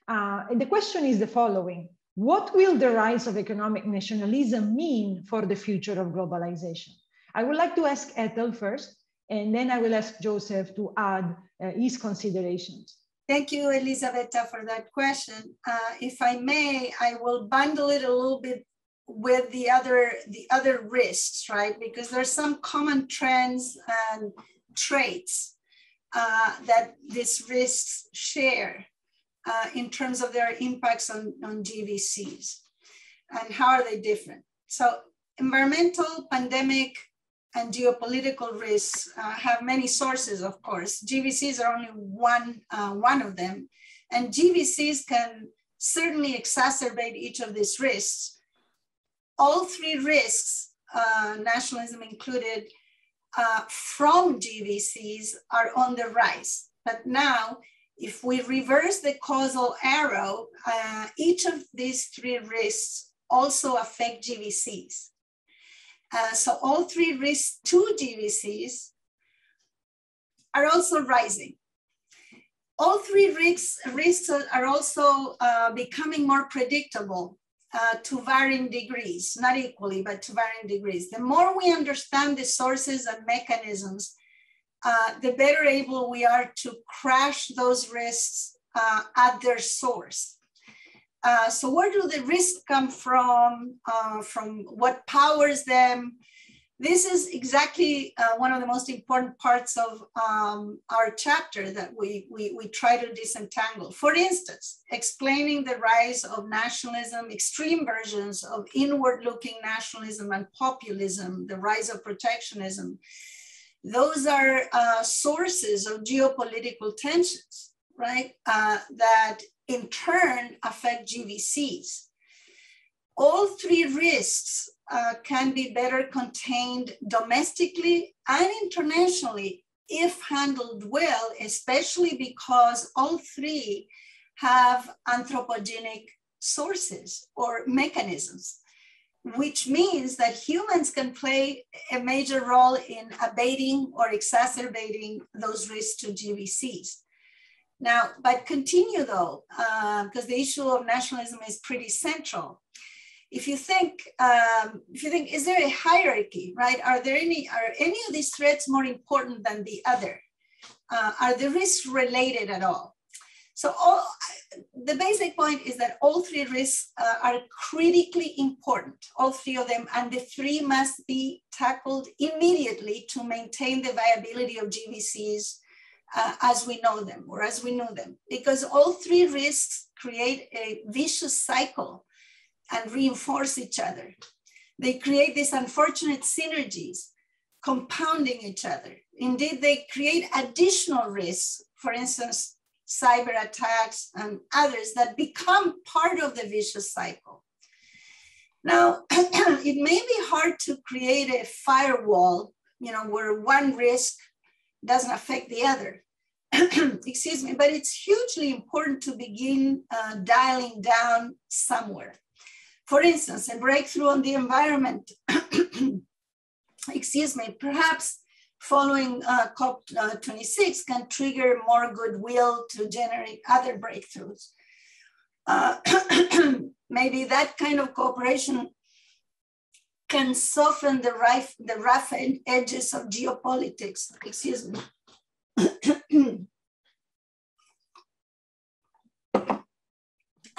Uh, the question is the following. What will the rise of economic nationalism mean for the future of globalization? I would like to ask Etel first, and then I will ask Joseph to add uh, his considerations. Thank you, Elisabetta, for that question. Uh, if I may, I will bundle it a little bit with the other the other risks, right? Because there's some common trends and traits uh, that these risks share uh, in terms of their impacts on, on GVCs and how are they different. So environmental, pandemic, and geopolitical risks uh, have many sources, of course. GVCs are only one, uh, one of them. And GVCs can certainly exacerbate each of these risks. All three risks, uh, nationalism included, uh, from GVCs are on the rise. But now, if we reverse the causal arrow, uh, each of these three risks also affect GVCs. Uh, so all three risks to GVCs are also rising. All three risks, risks are also uh, becoming more predictable uh, to varying degrees, not equally, but to varying degrees. The more we understand the sources and mechanisms, uh, the better able we are to crash those risks uh, at their source. Uh, so where do the risks come from? Uh, from what powers them? This is exactly uh, one of the most important parts of um, our chapter that we, we, we try to disentangle. For instance, explaining the rise of nationalism, extreme versions of inward-looking nationalism and populism, the rise of protectionism. Those are uh, sources of geopolitical tensions, right? Uh, that in turn affect GVCs. All three risks uh, can be better contained domestically and internationally if handled well, especially because all three have anthropogenic sources or mechanisms, which means that humans can play a major role in abating or exacerbating those risks to GVCs. Now, but continue though, because uh, the issue of nationalism is pretty central. If you think, um, if you think, is there a hierarchy, right? Are there any, are any of these threats more important than the other? Uh, are the risks related at all? So all, the basic point is that all three risks uh, are critically important, all three of them, and the three must be tackled immediately to maintain the viability of GVCs uh, as we know them or as we know them, because all three risks create a vicious cycle and reinforce each other. They create these unfortunate synergies, compounding each other. Indeed, they create additional risks for instance, cyber attacks and others that become part of the vicious cycle. Now, it may be hard to create a firewall, you know, where one risk doesn't affect the other. Excuse me, but it's hugely important to begin uh, dialing down somewhere. For instance, a breakthrough on the environment, excuse me, perhaps following uh, COP26 can trigger more goodwill to generate other breakthroughs. Uh, maybe that kind of cooperation can soften the rough, the rough edges of geopolitics. Excuse me.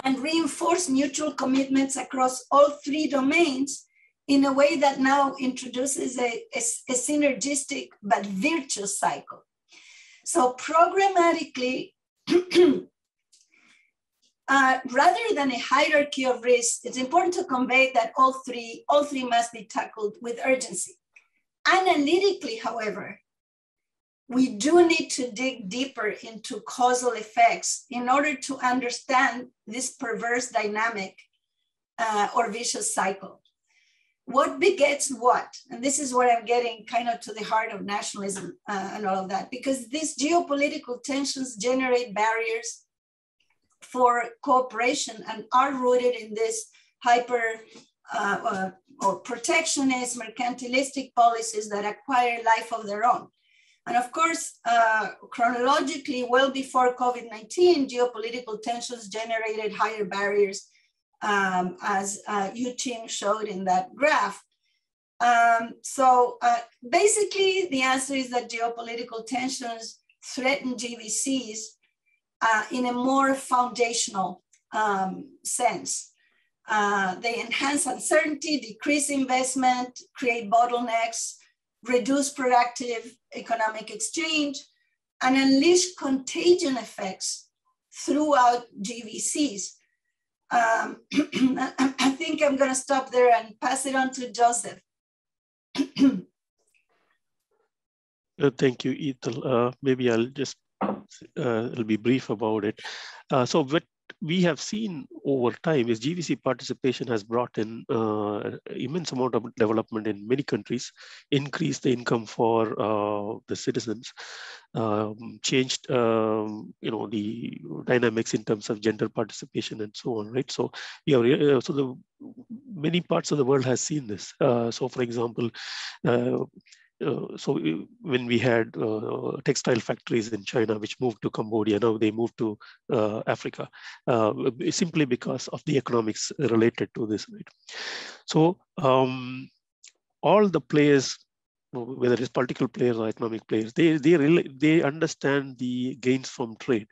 And reinforce mutual commitments across all three domains in a way that now introduces a, a, a synergistic but virtuous cycle. So programmatically, uh, rather than a hierarchy of risks, it's important to convey that all three, all three must be tackled with urgency. Analytically, however, we do need to dig deeper into causal effects in order to understand this perverse dynamic uh, or vicious cycle. What begets what? And this is where I'm getting kind of to the heart of nationalism uh, and all of that, because these geopolitical tensions generate barriers for cooperation and are rooted in this hyper uh, uh, or protectionist, mercantilistic policies that acquire life of their own. And of course, uh, chronologically, well before COVID-19, geopolitical tensions generated higher barriers, um, as uh, Yu showed in that graph. Um, so uh, basically, the answer is that geopolitical tensions threaten GVCs uh, in a more foundational um, sense. Uh, they enhance uncertainty, decrease investment, create bottlenecks, reduce productive economic exchange, and unleash contagion effects throughout GVCs. Um, I think I'm going to stop there and pass it on to Joseph. uh, thank you, Etel. Uh, maybe I'll just uh, I'll be brief about it. Uh, so what we have seen over time is GVC participation has brought in uh, immense amount of development in many countries, increased the income for uh, the citizens, um, changed um, you know the dynamics in terms of gender participation and so on, right? So yeah, uh, so the many parts of the world has seen this. Uh, so for example, uh, so when we had uh, textile factories in China, which moved to Cambodia, now they moved to uh, Africa, uh, simply because of the economics related to this. Right? So um, all the players, whether it's political players or economic players, they they really, they understand the gains from trade.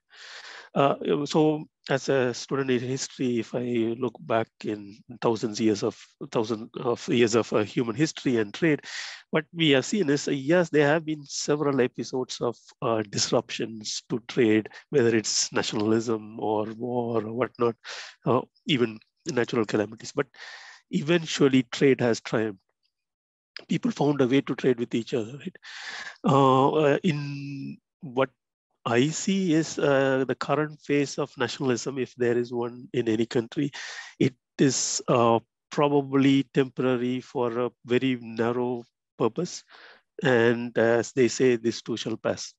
Uh, so as a student in history, if I look back in thousands years of thousands of years of uh, human history and trade, what we have seen is uh, yes, there have been several episodes of uh, disruptions to trade, whether it's nationalism or war or whatnot, uh, even natural calamities. But eventually, trade has triumphed. People found a way to trade with each other. Right? Uh, in what I see is uh, the current phase of nationalism, if there is one in any country, it is uh, probably temporary for a very narrow purpose. And as they say, this too shall pass.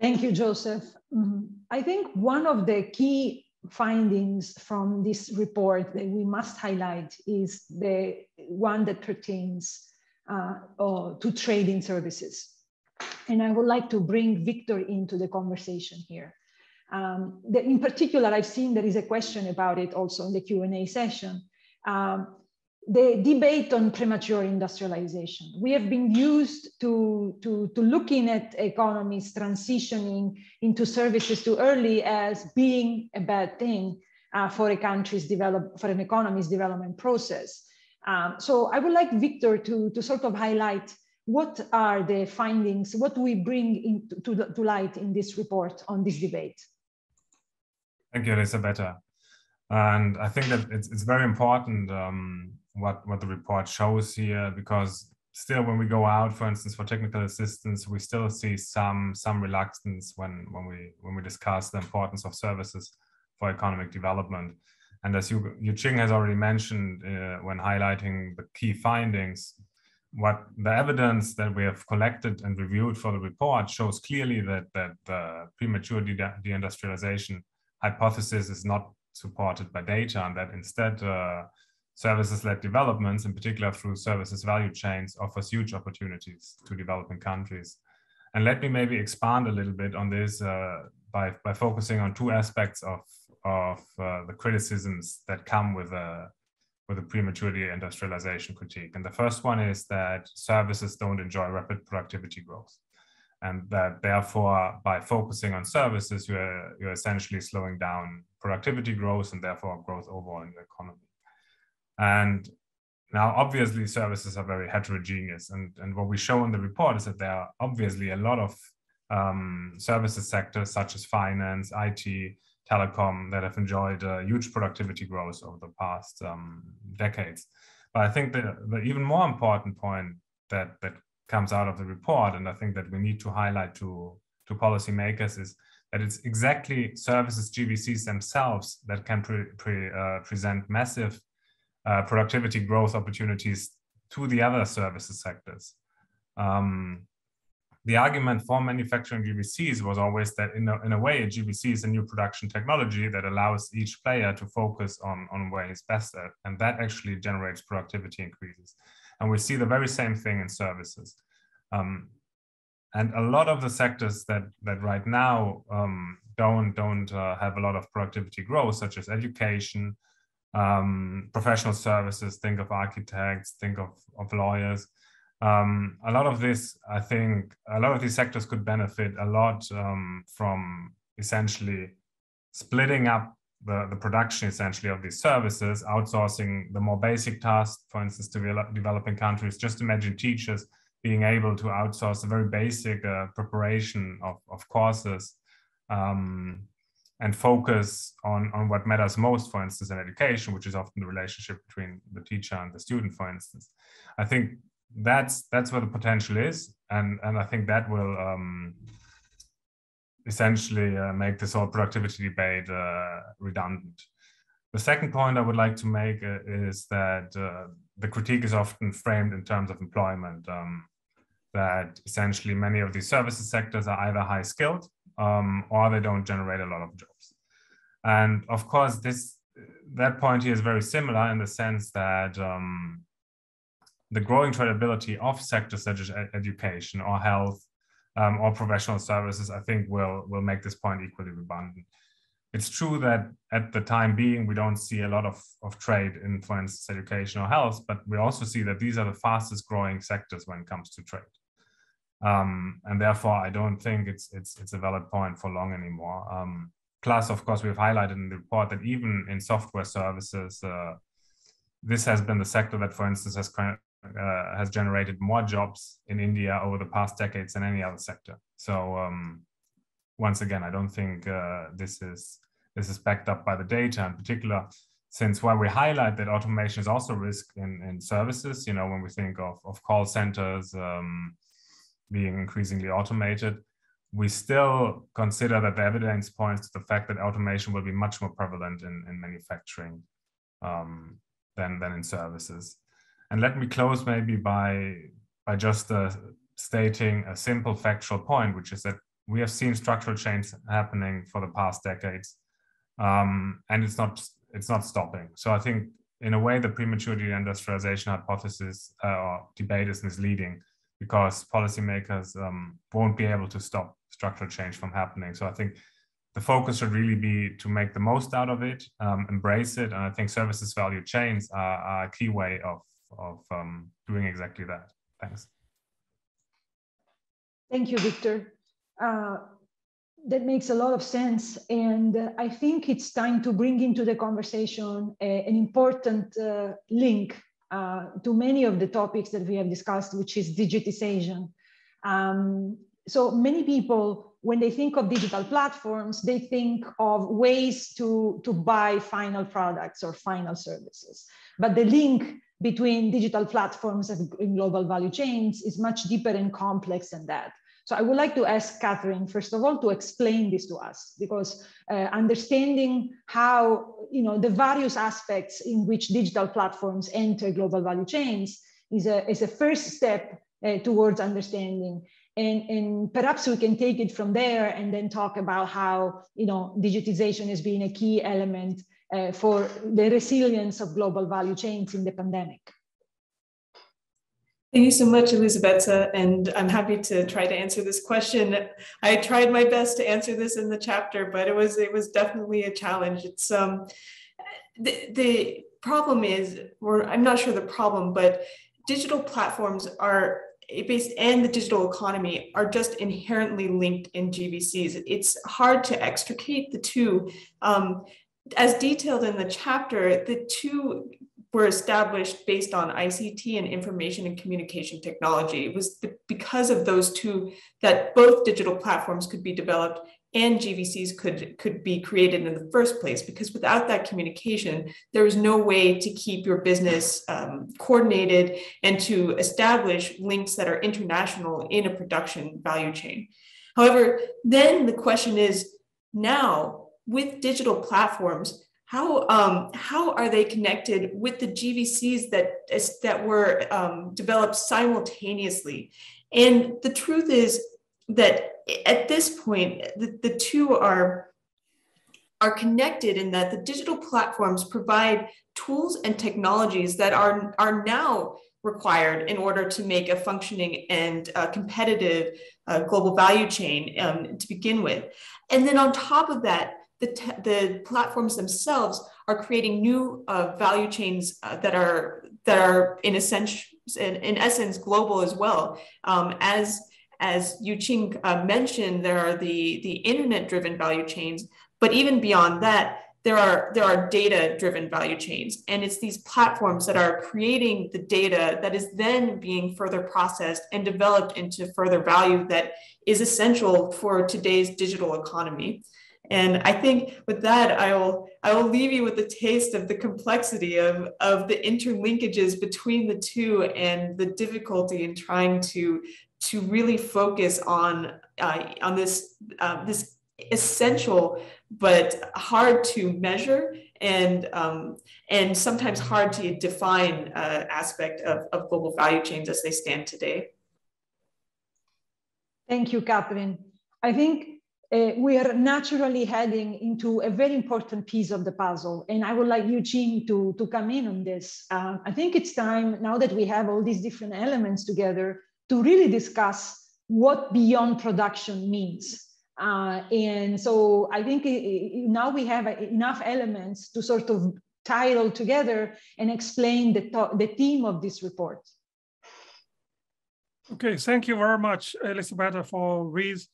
Thank you, Joseph. Mm-hmm. I think one of the key findings from this report that we must highlight is the one that pertains uh, to trading services. And I would like to bring Victor into the conversation here. Um, the, in particular, I've seen there is a question about it also in the Q&A session. Um, the debate on premature industrialization. We have been used to, to, to looking at economies transitioning into services too early as being a bad thing uh, for a country's develop, for an economy's development process. Um, so I would like Victor to, to sort of highlight what are the findings, what do we bring into, to, to light in this report on this debate? Thank you, Elisabetta. And I think that it's, it's very important um, what, what the report shows here because still, when we go out, for instance, for technical assistance, we still see some some reluctance when when we when we discuss the importance of services for economic development. And as Yu, Yuqing has already mentioned uh, when highlighting the key findings, what the evidence that we have collected and reviewed for the report shows clearly that that the premature de deindustrialization hypothesis is not supported by data and that instead uh, services-led developments, in particular through services value chains, offers huge opportunities to developing countries. And let me maybe expand a little bit on this uh, by, by focusing on two aspects of, of uh, the criticisms that come with a, with a premature industrialization critique. And the first one is that services don't enjoy rapid productivity growth. And that therefore, by focusing on services, you're, you're essentially slowing down productivity growth and therefore growth overall in the economy. And now, obviously, services are very heterogeneous. And, and what we show in the report is that there are obviously a lot of um, services sectors such as finance, IT, telecom that have enjoyed huge productivity growth over the past um, decades. But I think the, the even more important point that, that comes out of the report, and I think that we need to highlight to, to policymakers, is that it's exactly services GVCs themselves that can pre, pre, uh, present massive uh, productivity growth opportunities to the other services sectors. Um, the argument for manufacturing GVCs was always that in a, in a way, a GVC is a new production technology that allows each player to focus on, on where he's best at. And that actually generates productivity increases. And we see the very same thing in services. Um, and a lot of the sectors that, that right now um, don't, don't uh, have a lot of productivity growth, such as education, um, professional services, think of architects, think of, of lawyers. Um, a lot of this, I think, a lot of these sectors could benefit a lot um, from essentially splitting up the, the production essentially of these services, outsourcing the more basic tasks, for instance, to developing countries. Just imagine teachers being able to outsource the very basic uh, preparation of, of courses um, and focus on, on what matters most, for instance, in education, which is often the relationship between the teacher and the student, for instance. I think that's that's where the potential is, and and I think that will um, essentially uh, make this whole productivity debate uh, redundant. The second point I would like to make uh, is that uh, the critique is often framed in terms of employment. Um, that essentially many of these services sectors are either high skilled um, or they don't generate a lot of jobs. And of course, this that point here is very similar in the sense that um, the growing tradability of sectors such as education or health um, or professional services, I think will will make this point equally redundant. It's true that at the time being, we don't see a lot of, of trade in, for instance, education or health, but we also see that these are the fastest growing sectors when it comes to trade. Um, and therefore, I don't think it's it's it's a valid point for long anymore. Um, plus, of course, we've highlighted in the report that even in software services, uh, this has been the sector that, for instance, has uh, has generated more jobs in India over the past decades than any other sector. So um, once again, I don't think uh, this is this is backed up by the data, in particular, since while we highlight that automation is also risk in, in services, you know, when we think of, of call centers, um, being increasingly automated, we still consider that the evidence points to the fact that automation will be much more prevalent in, in manufacturing um, than, than in services. And let me close maybe by, by just uh, stating a simple factual point, which is that we have seen structural change happening for the past decades, um, and it's not it's not stopping. So I think in a way the premature deindustrialization hypothesis uh, or debate is misleading because policymakers um, won't be able to stop structural change from happening. So I think the focus should really be to make the most out of it, um, embrace it, and I think services value chains are, are a key way of of um, doing exactly that. Thanks. Thank you, Victor. Uh, that makes a lot of sense, and uh, I think it's time to bring into the conversation a, an important uh, link uh, to many of the topics that we have discussed, which is digitization. Um, so many people, when they think of digital platforms, they think of ways to, to buy final products or final services. But the link between digital platforms and global value chains is much deeper and complex than that. So I would like to ask Catherine, first of all, to explain this to us, because uh, understanding how you know the various aspects in which digital platforms enter global value chains is a, is a first step uh, towards understanding. And, and perhaps we can take it from there and then talk about how you know digitization has been a key element uh, for the resilience of global value chains in the pandemic. Thank you so much, Elisabetta, and I'm happy to try to answer this question. I tried my best to answer this in the chapter, but it was it was definitely a challenge. It's um the, the problem is, or I'm not sure the problem, but digital platforms are based and the digital economy are just inherently linked in GVCs. It's hard to extricate the two. Um, as detailed in the chapter, the two were established based on ICT and information and communication technology. It was because of those two that both digital platforms could be developed and GVCs could, could be created in the first place. Because without that communication, there was no way to keep your business um, coordinated and to establish links that are international in a production value chain. However, then the question is now with digital platforms, how um, how are they connected with the GVCs that that were um, developed simultaneously? And the truth is that at this point, the, the two are are connected in that the digital platforms provide tools and technologies that are are now required in order to make a functioning and uh, competitive uh, global value chain um, to begin with. And then on top of that, the, the platforms themselves are creating new uh, value chains uh, that are that are in essence in, in essence global as well. Um, as as Yuqing uh, mentioned, there are the the internet driven value chains, but even beyond that, there are there are data driven value chains and it's these platforms that are creating the data that is then being further processed and developed into further value that is essential for today's digital economy and I think with that, I will I will leave you with a taste of the complexity of, of the interlinkages between the two and the difficulty in trying to to really focus on uh, on this uh, this essential but hard to measure and um, and sometimes hard to define uh, aspect of, of global value chains as they stand today. Thank you, Catherine. I think uh, we are naturally heading into a very important piece of the puzzle. And I would like Eugene to, to come in on this. Uh, I think it's time, now that we have all these different elements together, to really discuss what beyond production means. Uh, and so I think now we have enough elements to sort of tie it all together and explain the, the theme of this report. Okay, thank you very much, Elisabetta, for raising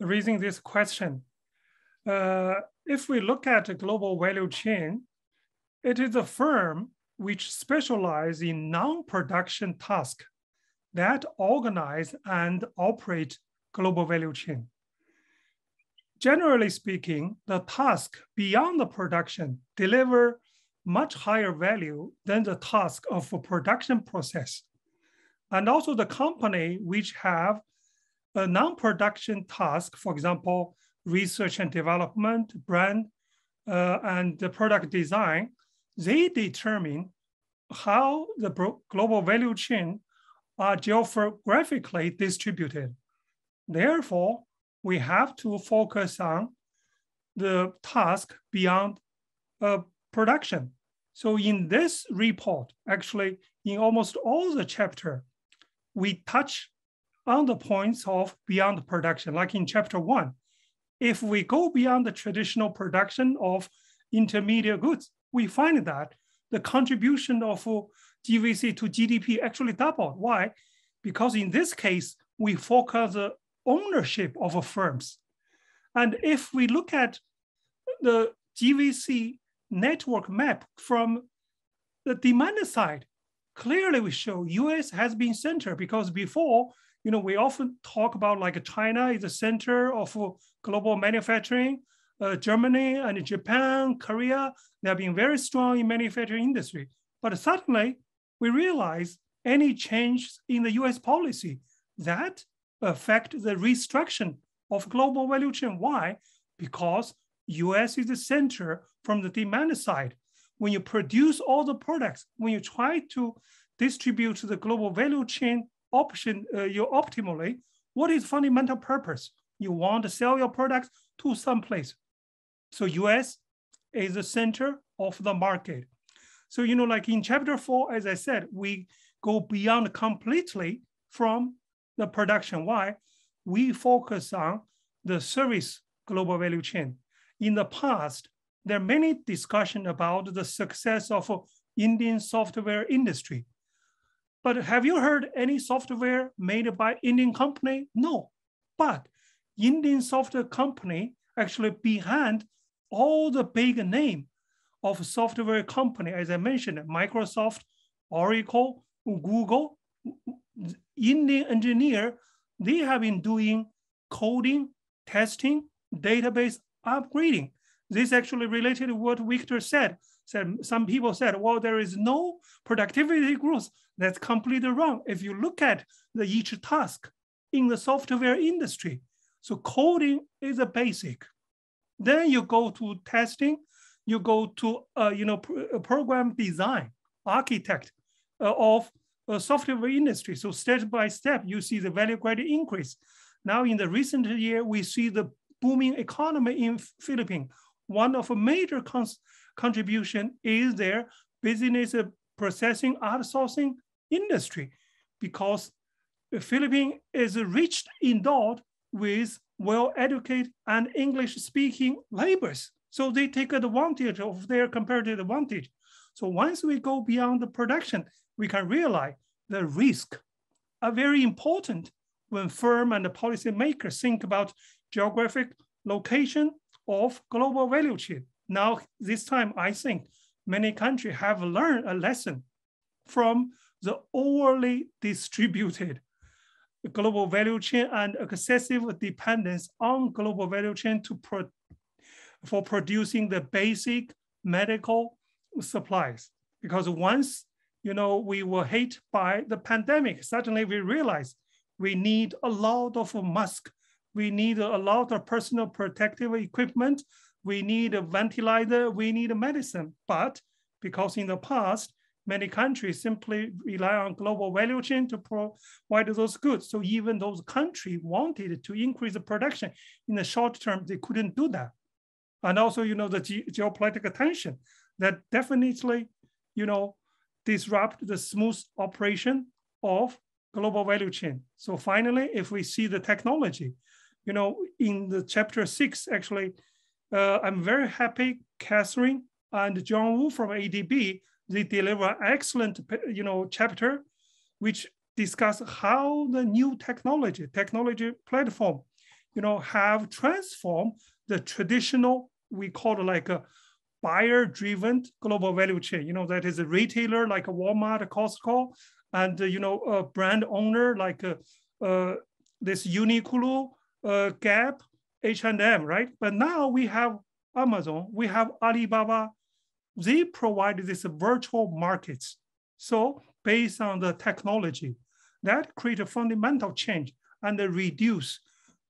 raising this question. Uh, if we look at a global value chain, it is a firm which specialize in non-production tasks that organize and operate global value chain. Generally speaking, the task beyond the production deliver much higher value than the task of a production process. And also the company which have a non-production task, for example, research and development, brand, uh, and the product design, they determine how the global value chain are geographically distributed. Therefore, we have to focus on the task beyond uh, production. So in this report, actually, in almost all the chapter, we touch on the points of beyond production, like in chapter one. If we go beyond the traditional production of intermediate goods, we find that the contribution of GVC to GDP actually doubled. Why? Because in this case, we focus the ownership of firms. And if we look at the GVC network map from the demand side, clearly we show US has been center because before you know, we often talk about like China is the center of global manufacturing. Uh, Germany and Japan, Korea, they have been very strong in manufacturing industry. But suddenly, we realize any change in the US policy that affect the restriction of global value chain. Why? Because US is the center from the demand side. When you produce all the products, when you try to distribute to the global value chain option uh, you optimally, what is fundamental purpose? You want to sell your products to some place. So US is the center of the market. So, you know, like in chapter four, as I said, we go beyond completely from the production. Why? We focus on the service global value chain. In the past, there are many discussion about the success of Indian software industry. But have you heard any software made by Indian company? No. But Indian software company actually behind all the big name of software company, as I mentioned, Microsoft, Oracle, Google, Indian engineer, they have been doing coding, testing, database upgrading. This actually related to what Victor said. Said some people said, well, there is no productivity growth. That's completely wrong. If you look at the each task in the software industry, so coding is a basic. Then you go to testing, you go to uh, you know pr program design, architect uh, of a software industry. So step by step, you see the value gradually increase. Now in the recent year, we see the booming economy in Philippines. One of a major contribution is their business processing outsourcing industry because the Philippines is rich endowed with well-educated and English-speaking laborers. So they take advantage of their comparative advantage. So once we go beyond the production, we can realize the risk are very important when firm and policymakers think about geographic location of global value chain. Now, this time, I think many countries have learned a lesson from the overly distributed global value chain and excessive dependence on global value chain to pro for producing the basic medical supplies. Because once you know we were hit by the pandemic, suddenly we realized we need a lot of masks, we need a lot of personal protective equipment, we need a ventilator, we need a medicine. But because in the past, many countries simply rely on global value chain to provide those goods. So even those countries wanted to increase the production in the short term, they couldn't do that. And also, you know, the ge geopolitical tension that definitely, you know, disrupt the smooth operation of global value chain. So finally, if we see the technology, you know, in the chapter six, actually, uh, I'm very happy Catherine and Jong Woo from ADB, they deliver excellent, you know, chapter, which discuss how the new technology, technology platform, you know, have transformed the traditional, we call it like a buyer-driven global value chain. You know, that is a retailer like a Walmart, a Costco, and, uh, you know, a brand owner like uh, uh, this Uniqlo, uh, Gap, H&M, right? But now we have Amazon, we have Alibaba. They provide these virtual markets. So based on the technology, that create a fundamental change and reduce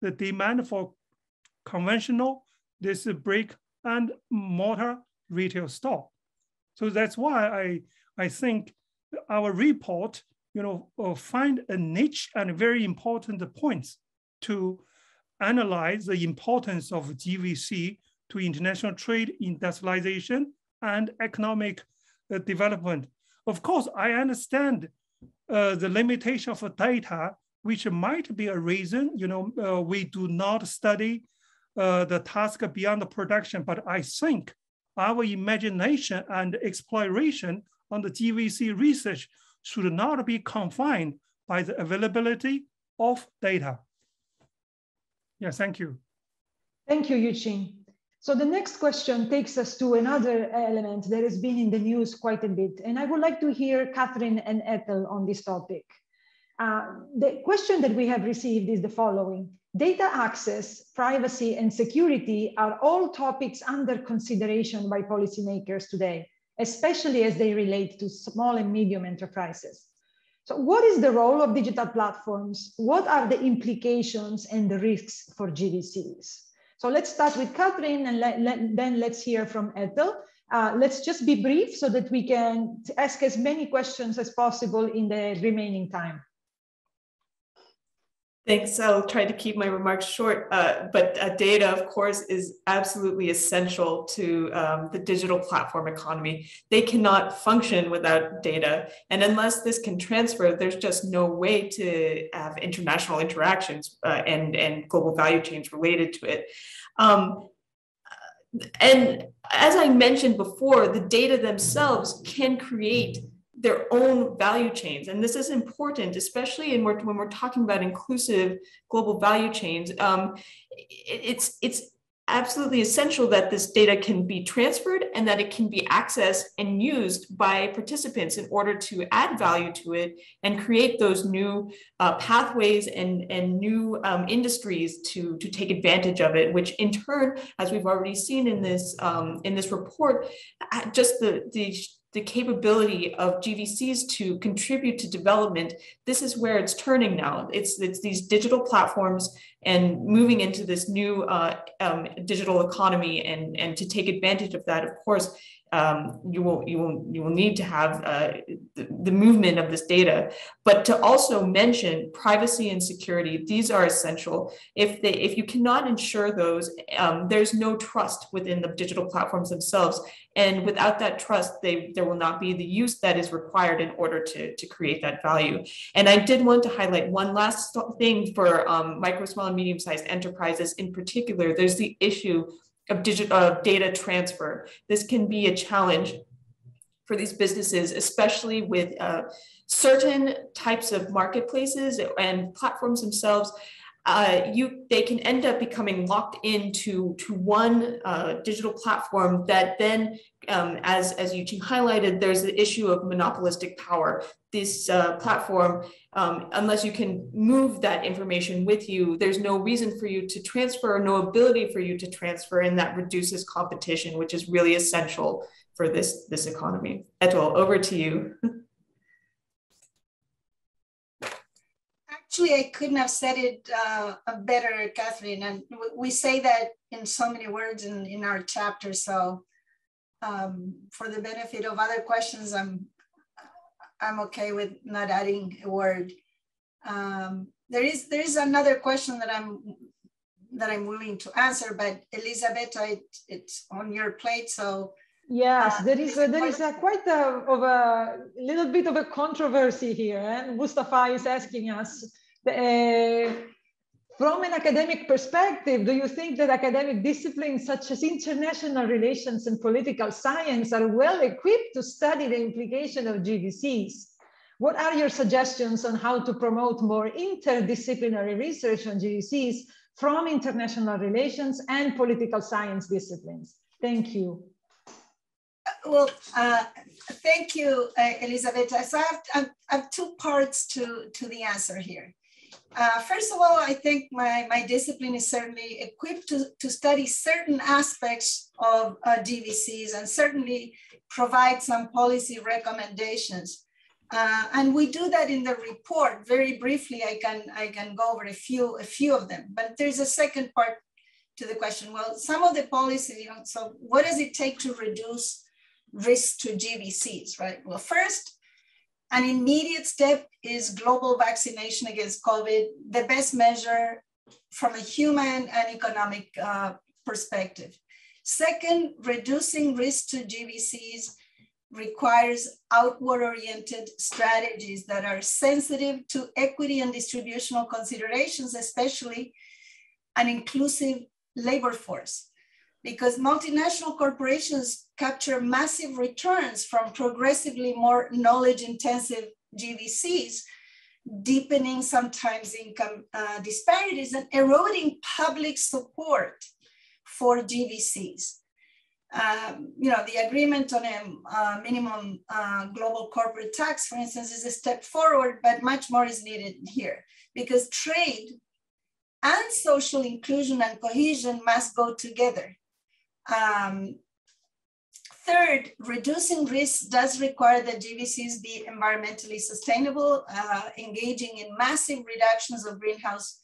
the demand for conventional, this brick and mortar retail store. So that's why I, I think our report, you know, uh, find a niche and very important points to analyze the importance of GVC to international trade, industrialization, and economic uh, development. Of course, I understand uh, the limitation of data, which might be a reason, you know, uh, we do not study uh, the task beyond the production, but I think our imagination and exploration on the GVC research should not be confined by the availability of data. Yeah, thank you. Thank you, Yuqing. So the next question takes us to another element that has been in the news quite a bit. And I would like to hear Catherine and Etel on this topic. Uh, the question that we have received is the following. Data access, privacy, and security are all topics under consideration by policymakers today, especially as they relate to small and medium enterprises. So what is the role of digital platforms? What are the implications and the risks for GVCs? So let's start with Catherine and let, let, then let's hear from Etel. Uh, let's just be brief so that we can ask as many questions as possible in the remaining time. Thanks. I'll try to keep my remarks short, uh, but uh, data, of course, is absolutely essential to um, the digital platform economy. They cannot function without data. And unless this can transfer, there's just no way to have international interactions uh, and, and global value chains related to it. Um, and as I mentioned before, the data themselves can create their own value chains. And this is important, especially in when we're talking about inclusive global value chains. Um, it's, it's absolutely essential that this data can be transferred and that it can be accessed and used by participants in order to add value to it and create those new uh, pathways and, and new um, industries to, to take advantage of it, which in turn, as we've already seen in this, um, in this report, uh, just the, the the capability of GVCs to contribute to development, this is where it's turning now. It's, it's these digital platforms and moving into this new uh, um, digital economy and, and to take advantage of that, of course, um, you will you will you will need to have uh, the, the, movement of this data, but to also mention privacy and security. These are essential. If they if you cannot ensure those, um, there's no trust within the digital platforms themselves, and without that trust, they there will not be the use that is required in order to to create that value. And I did want to highlight one last thing for um, micro, small, and medium sized enterprises in particular. There's the issue of digital of data transfer. This can be a challenge for these businesses, especially with uh, certain types of marketplaces and platforms themselves. Uh, you they can end up becoming locked into to one uh, digital platform that then um, as as Yuqing highlighted there's the issue of monopolistic power this uh, platform um, unless you can move that information with you, there's no reason for you to transfer, no ability for you to transfer, and that reduces competition, which is really essential for this, this economy. Etel, over to you. Actually, I couldn't have said it uh, better, Catherine. And we say that in so many words in, in our chapter. So um, for the benefit of other questions, I'm I'm okay with not adding a word. Um, there is there is another question that I'm that I'm willing to answer, but Elisabetta, it, it's on your plate, so. Yes, uh, there is a, there is a quite a, of a little bit of a controversy here. And eh? Mustafa is asking us, uh, from an academic perspective, do you think that academic disciplines such as international relations and political science are well equipped to study the implication of GVCs? What are your suggestions on how to promote more interdisciplinary research on GVCs from international relations and political science disciplines? Thank you. Well, uh, thank you, uh, Elizabeth. So I have, I have two parts to, to the answer here. Uh, first of all, I think my, my discipline is certainly equipped to, to study certain aspects of uh, GVCs and certainly provide some policy recommendations. Uh, and we do that in the report. Very briefly, I can, I can go over a few, a few of them. But there's a second part to the question. Well, some of the policy, you know, so what does it take to reduce risk to GVCs, right? Well, first, an immediate step is global vaccination against COVID, the best measure from a human and economic uh, perspective. Second, reducing risk to GVCs requires outward oriented strategies that are sensitive to equity and distributional considerations, especially an inclusive labor force. Because multinational corporations capture massive returns from progressively more knowledge intensive GVCs, deepening sometimes income uh, disparities and eroding public support for GVCs. Um, you know, the agreement on a uh, minimum uh, global corporate tax, for instance, is a step forward, but much more is needed here because trade and social inclusion and cohesion must go together. Um, third, reducing risks does require that GVCs be environmentally sustainable, uh, engaging in massive reductions of greenhouse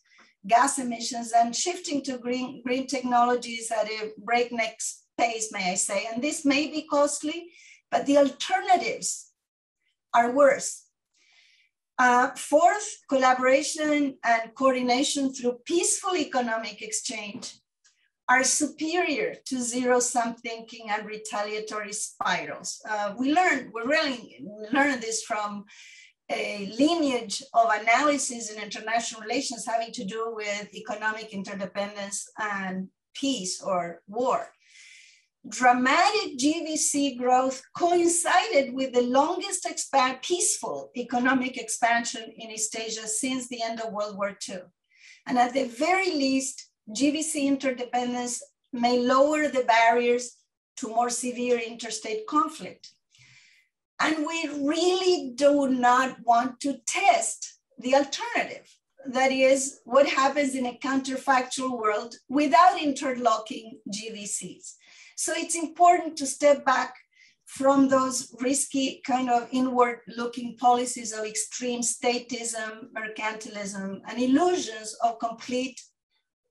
gas emissions and shifting to green, green technologies at a breakneck pace, may I say. And this may be costly, but the alternatives are worse. Uh, fourth, collaboration and coordination through peaceful economic exchange are superior to zero-sum thinking and retaliatory spirals. Uh, we learned, we really learned this from a lineage of analysis in international relations having to do with economic interdependence and peace or war. Dramatic GVC growth coincided with the longest expand, peaceful economic expansion in East Asia since the end of World War II. And at the very least, GVC interdependence may lower the barriers to more severe interstate conflict. And we really do not want to test the alternative. That is what happens in a counterfactual world without interlocking GVCs. So it's important to step back from those risky kind of inward looking policies of extreme statism, mercantilism, and illusions of complete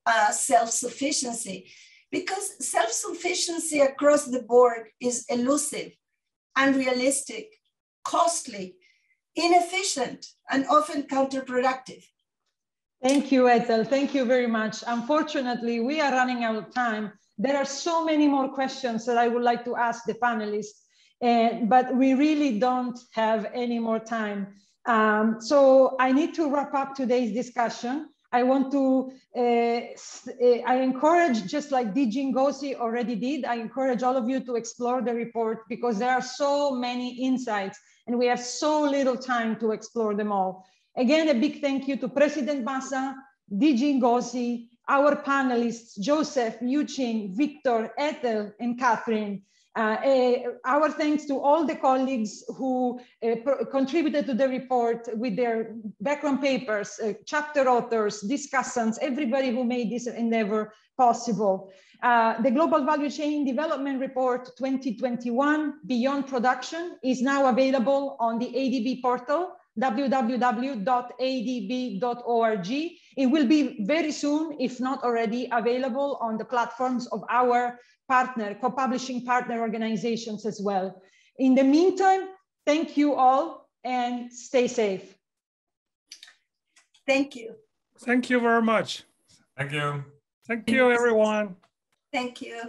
uh, self-sufficiency because self-sufficiency across the board is elusive, unrealistic, costly, inefficient, and often counterproductive. Thank you, Etel. Thank you very much. Unfortunately, we are running out of time. There are so many more questions that I would like to ask the panelists, uh, but we really don't have any more time. Um, so I need to wrap up today's discussion. I want to, uh, uh, I encourage, just like DG Ngozi already did, I encourage all of you to explore the report because there are so many insights and we have so little time to explore them all. Again, a big thank you to President Bassa, DG Ngozi, our panelists, Joseph, Yuqing, Victor, Etel, and Catherine. Uh, our thanks to all the colleagues who uh, contributed to the report with their background papers, uh, chapter authors, discussants, everybody who made this endeavor possible. Uh, the Global Value Chain Development Report 2021 Beyond Production is now available on the ADB portal www.adb.org. It will be very soon, if not already, available on the platforms of our partner, co-publishing partner organizations as well. In the meantime, thank you all and stay safe. Thank you. Thank you very much. Thank you. Thank you, everyone. Thank you.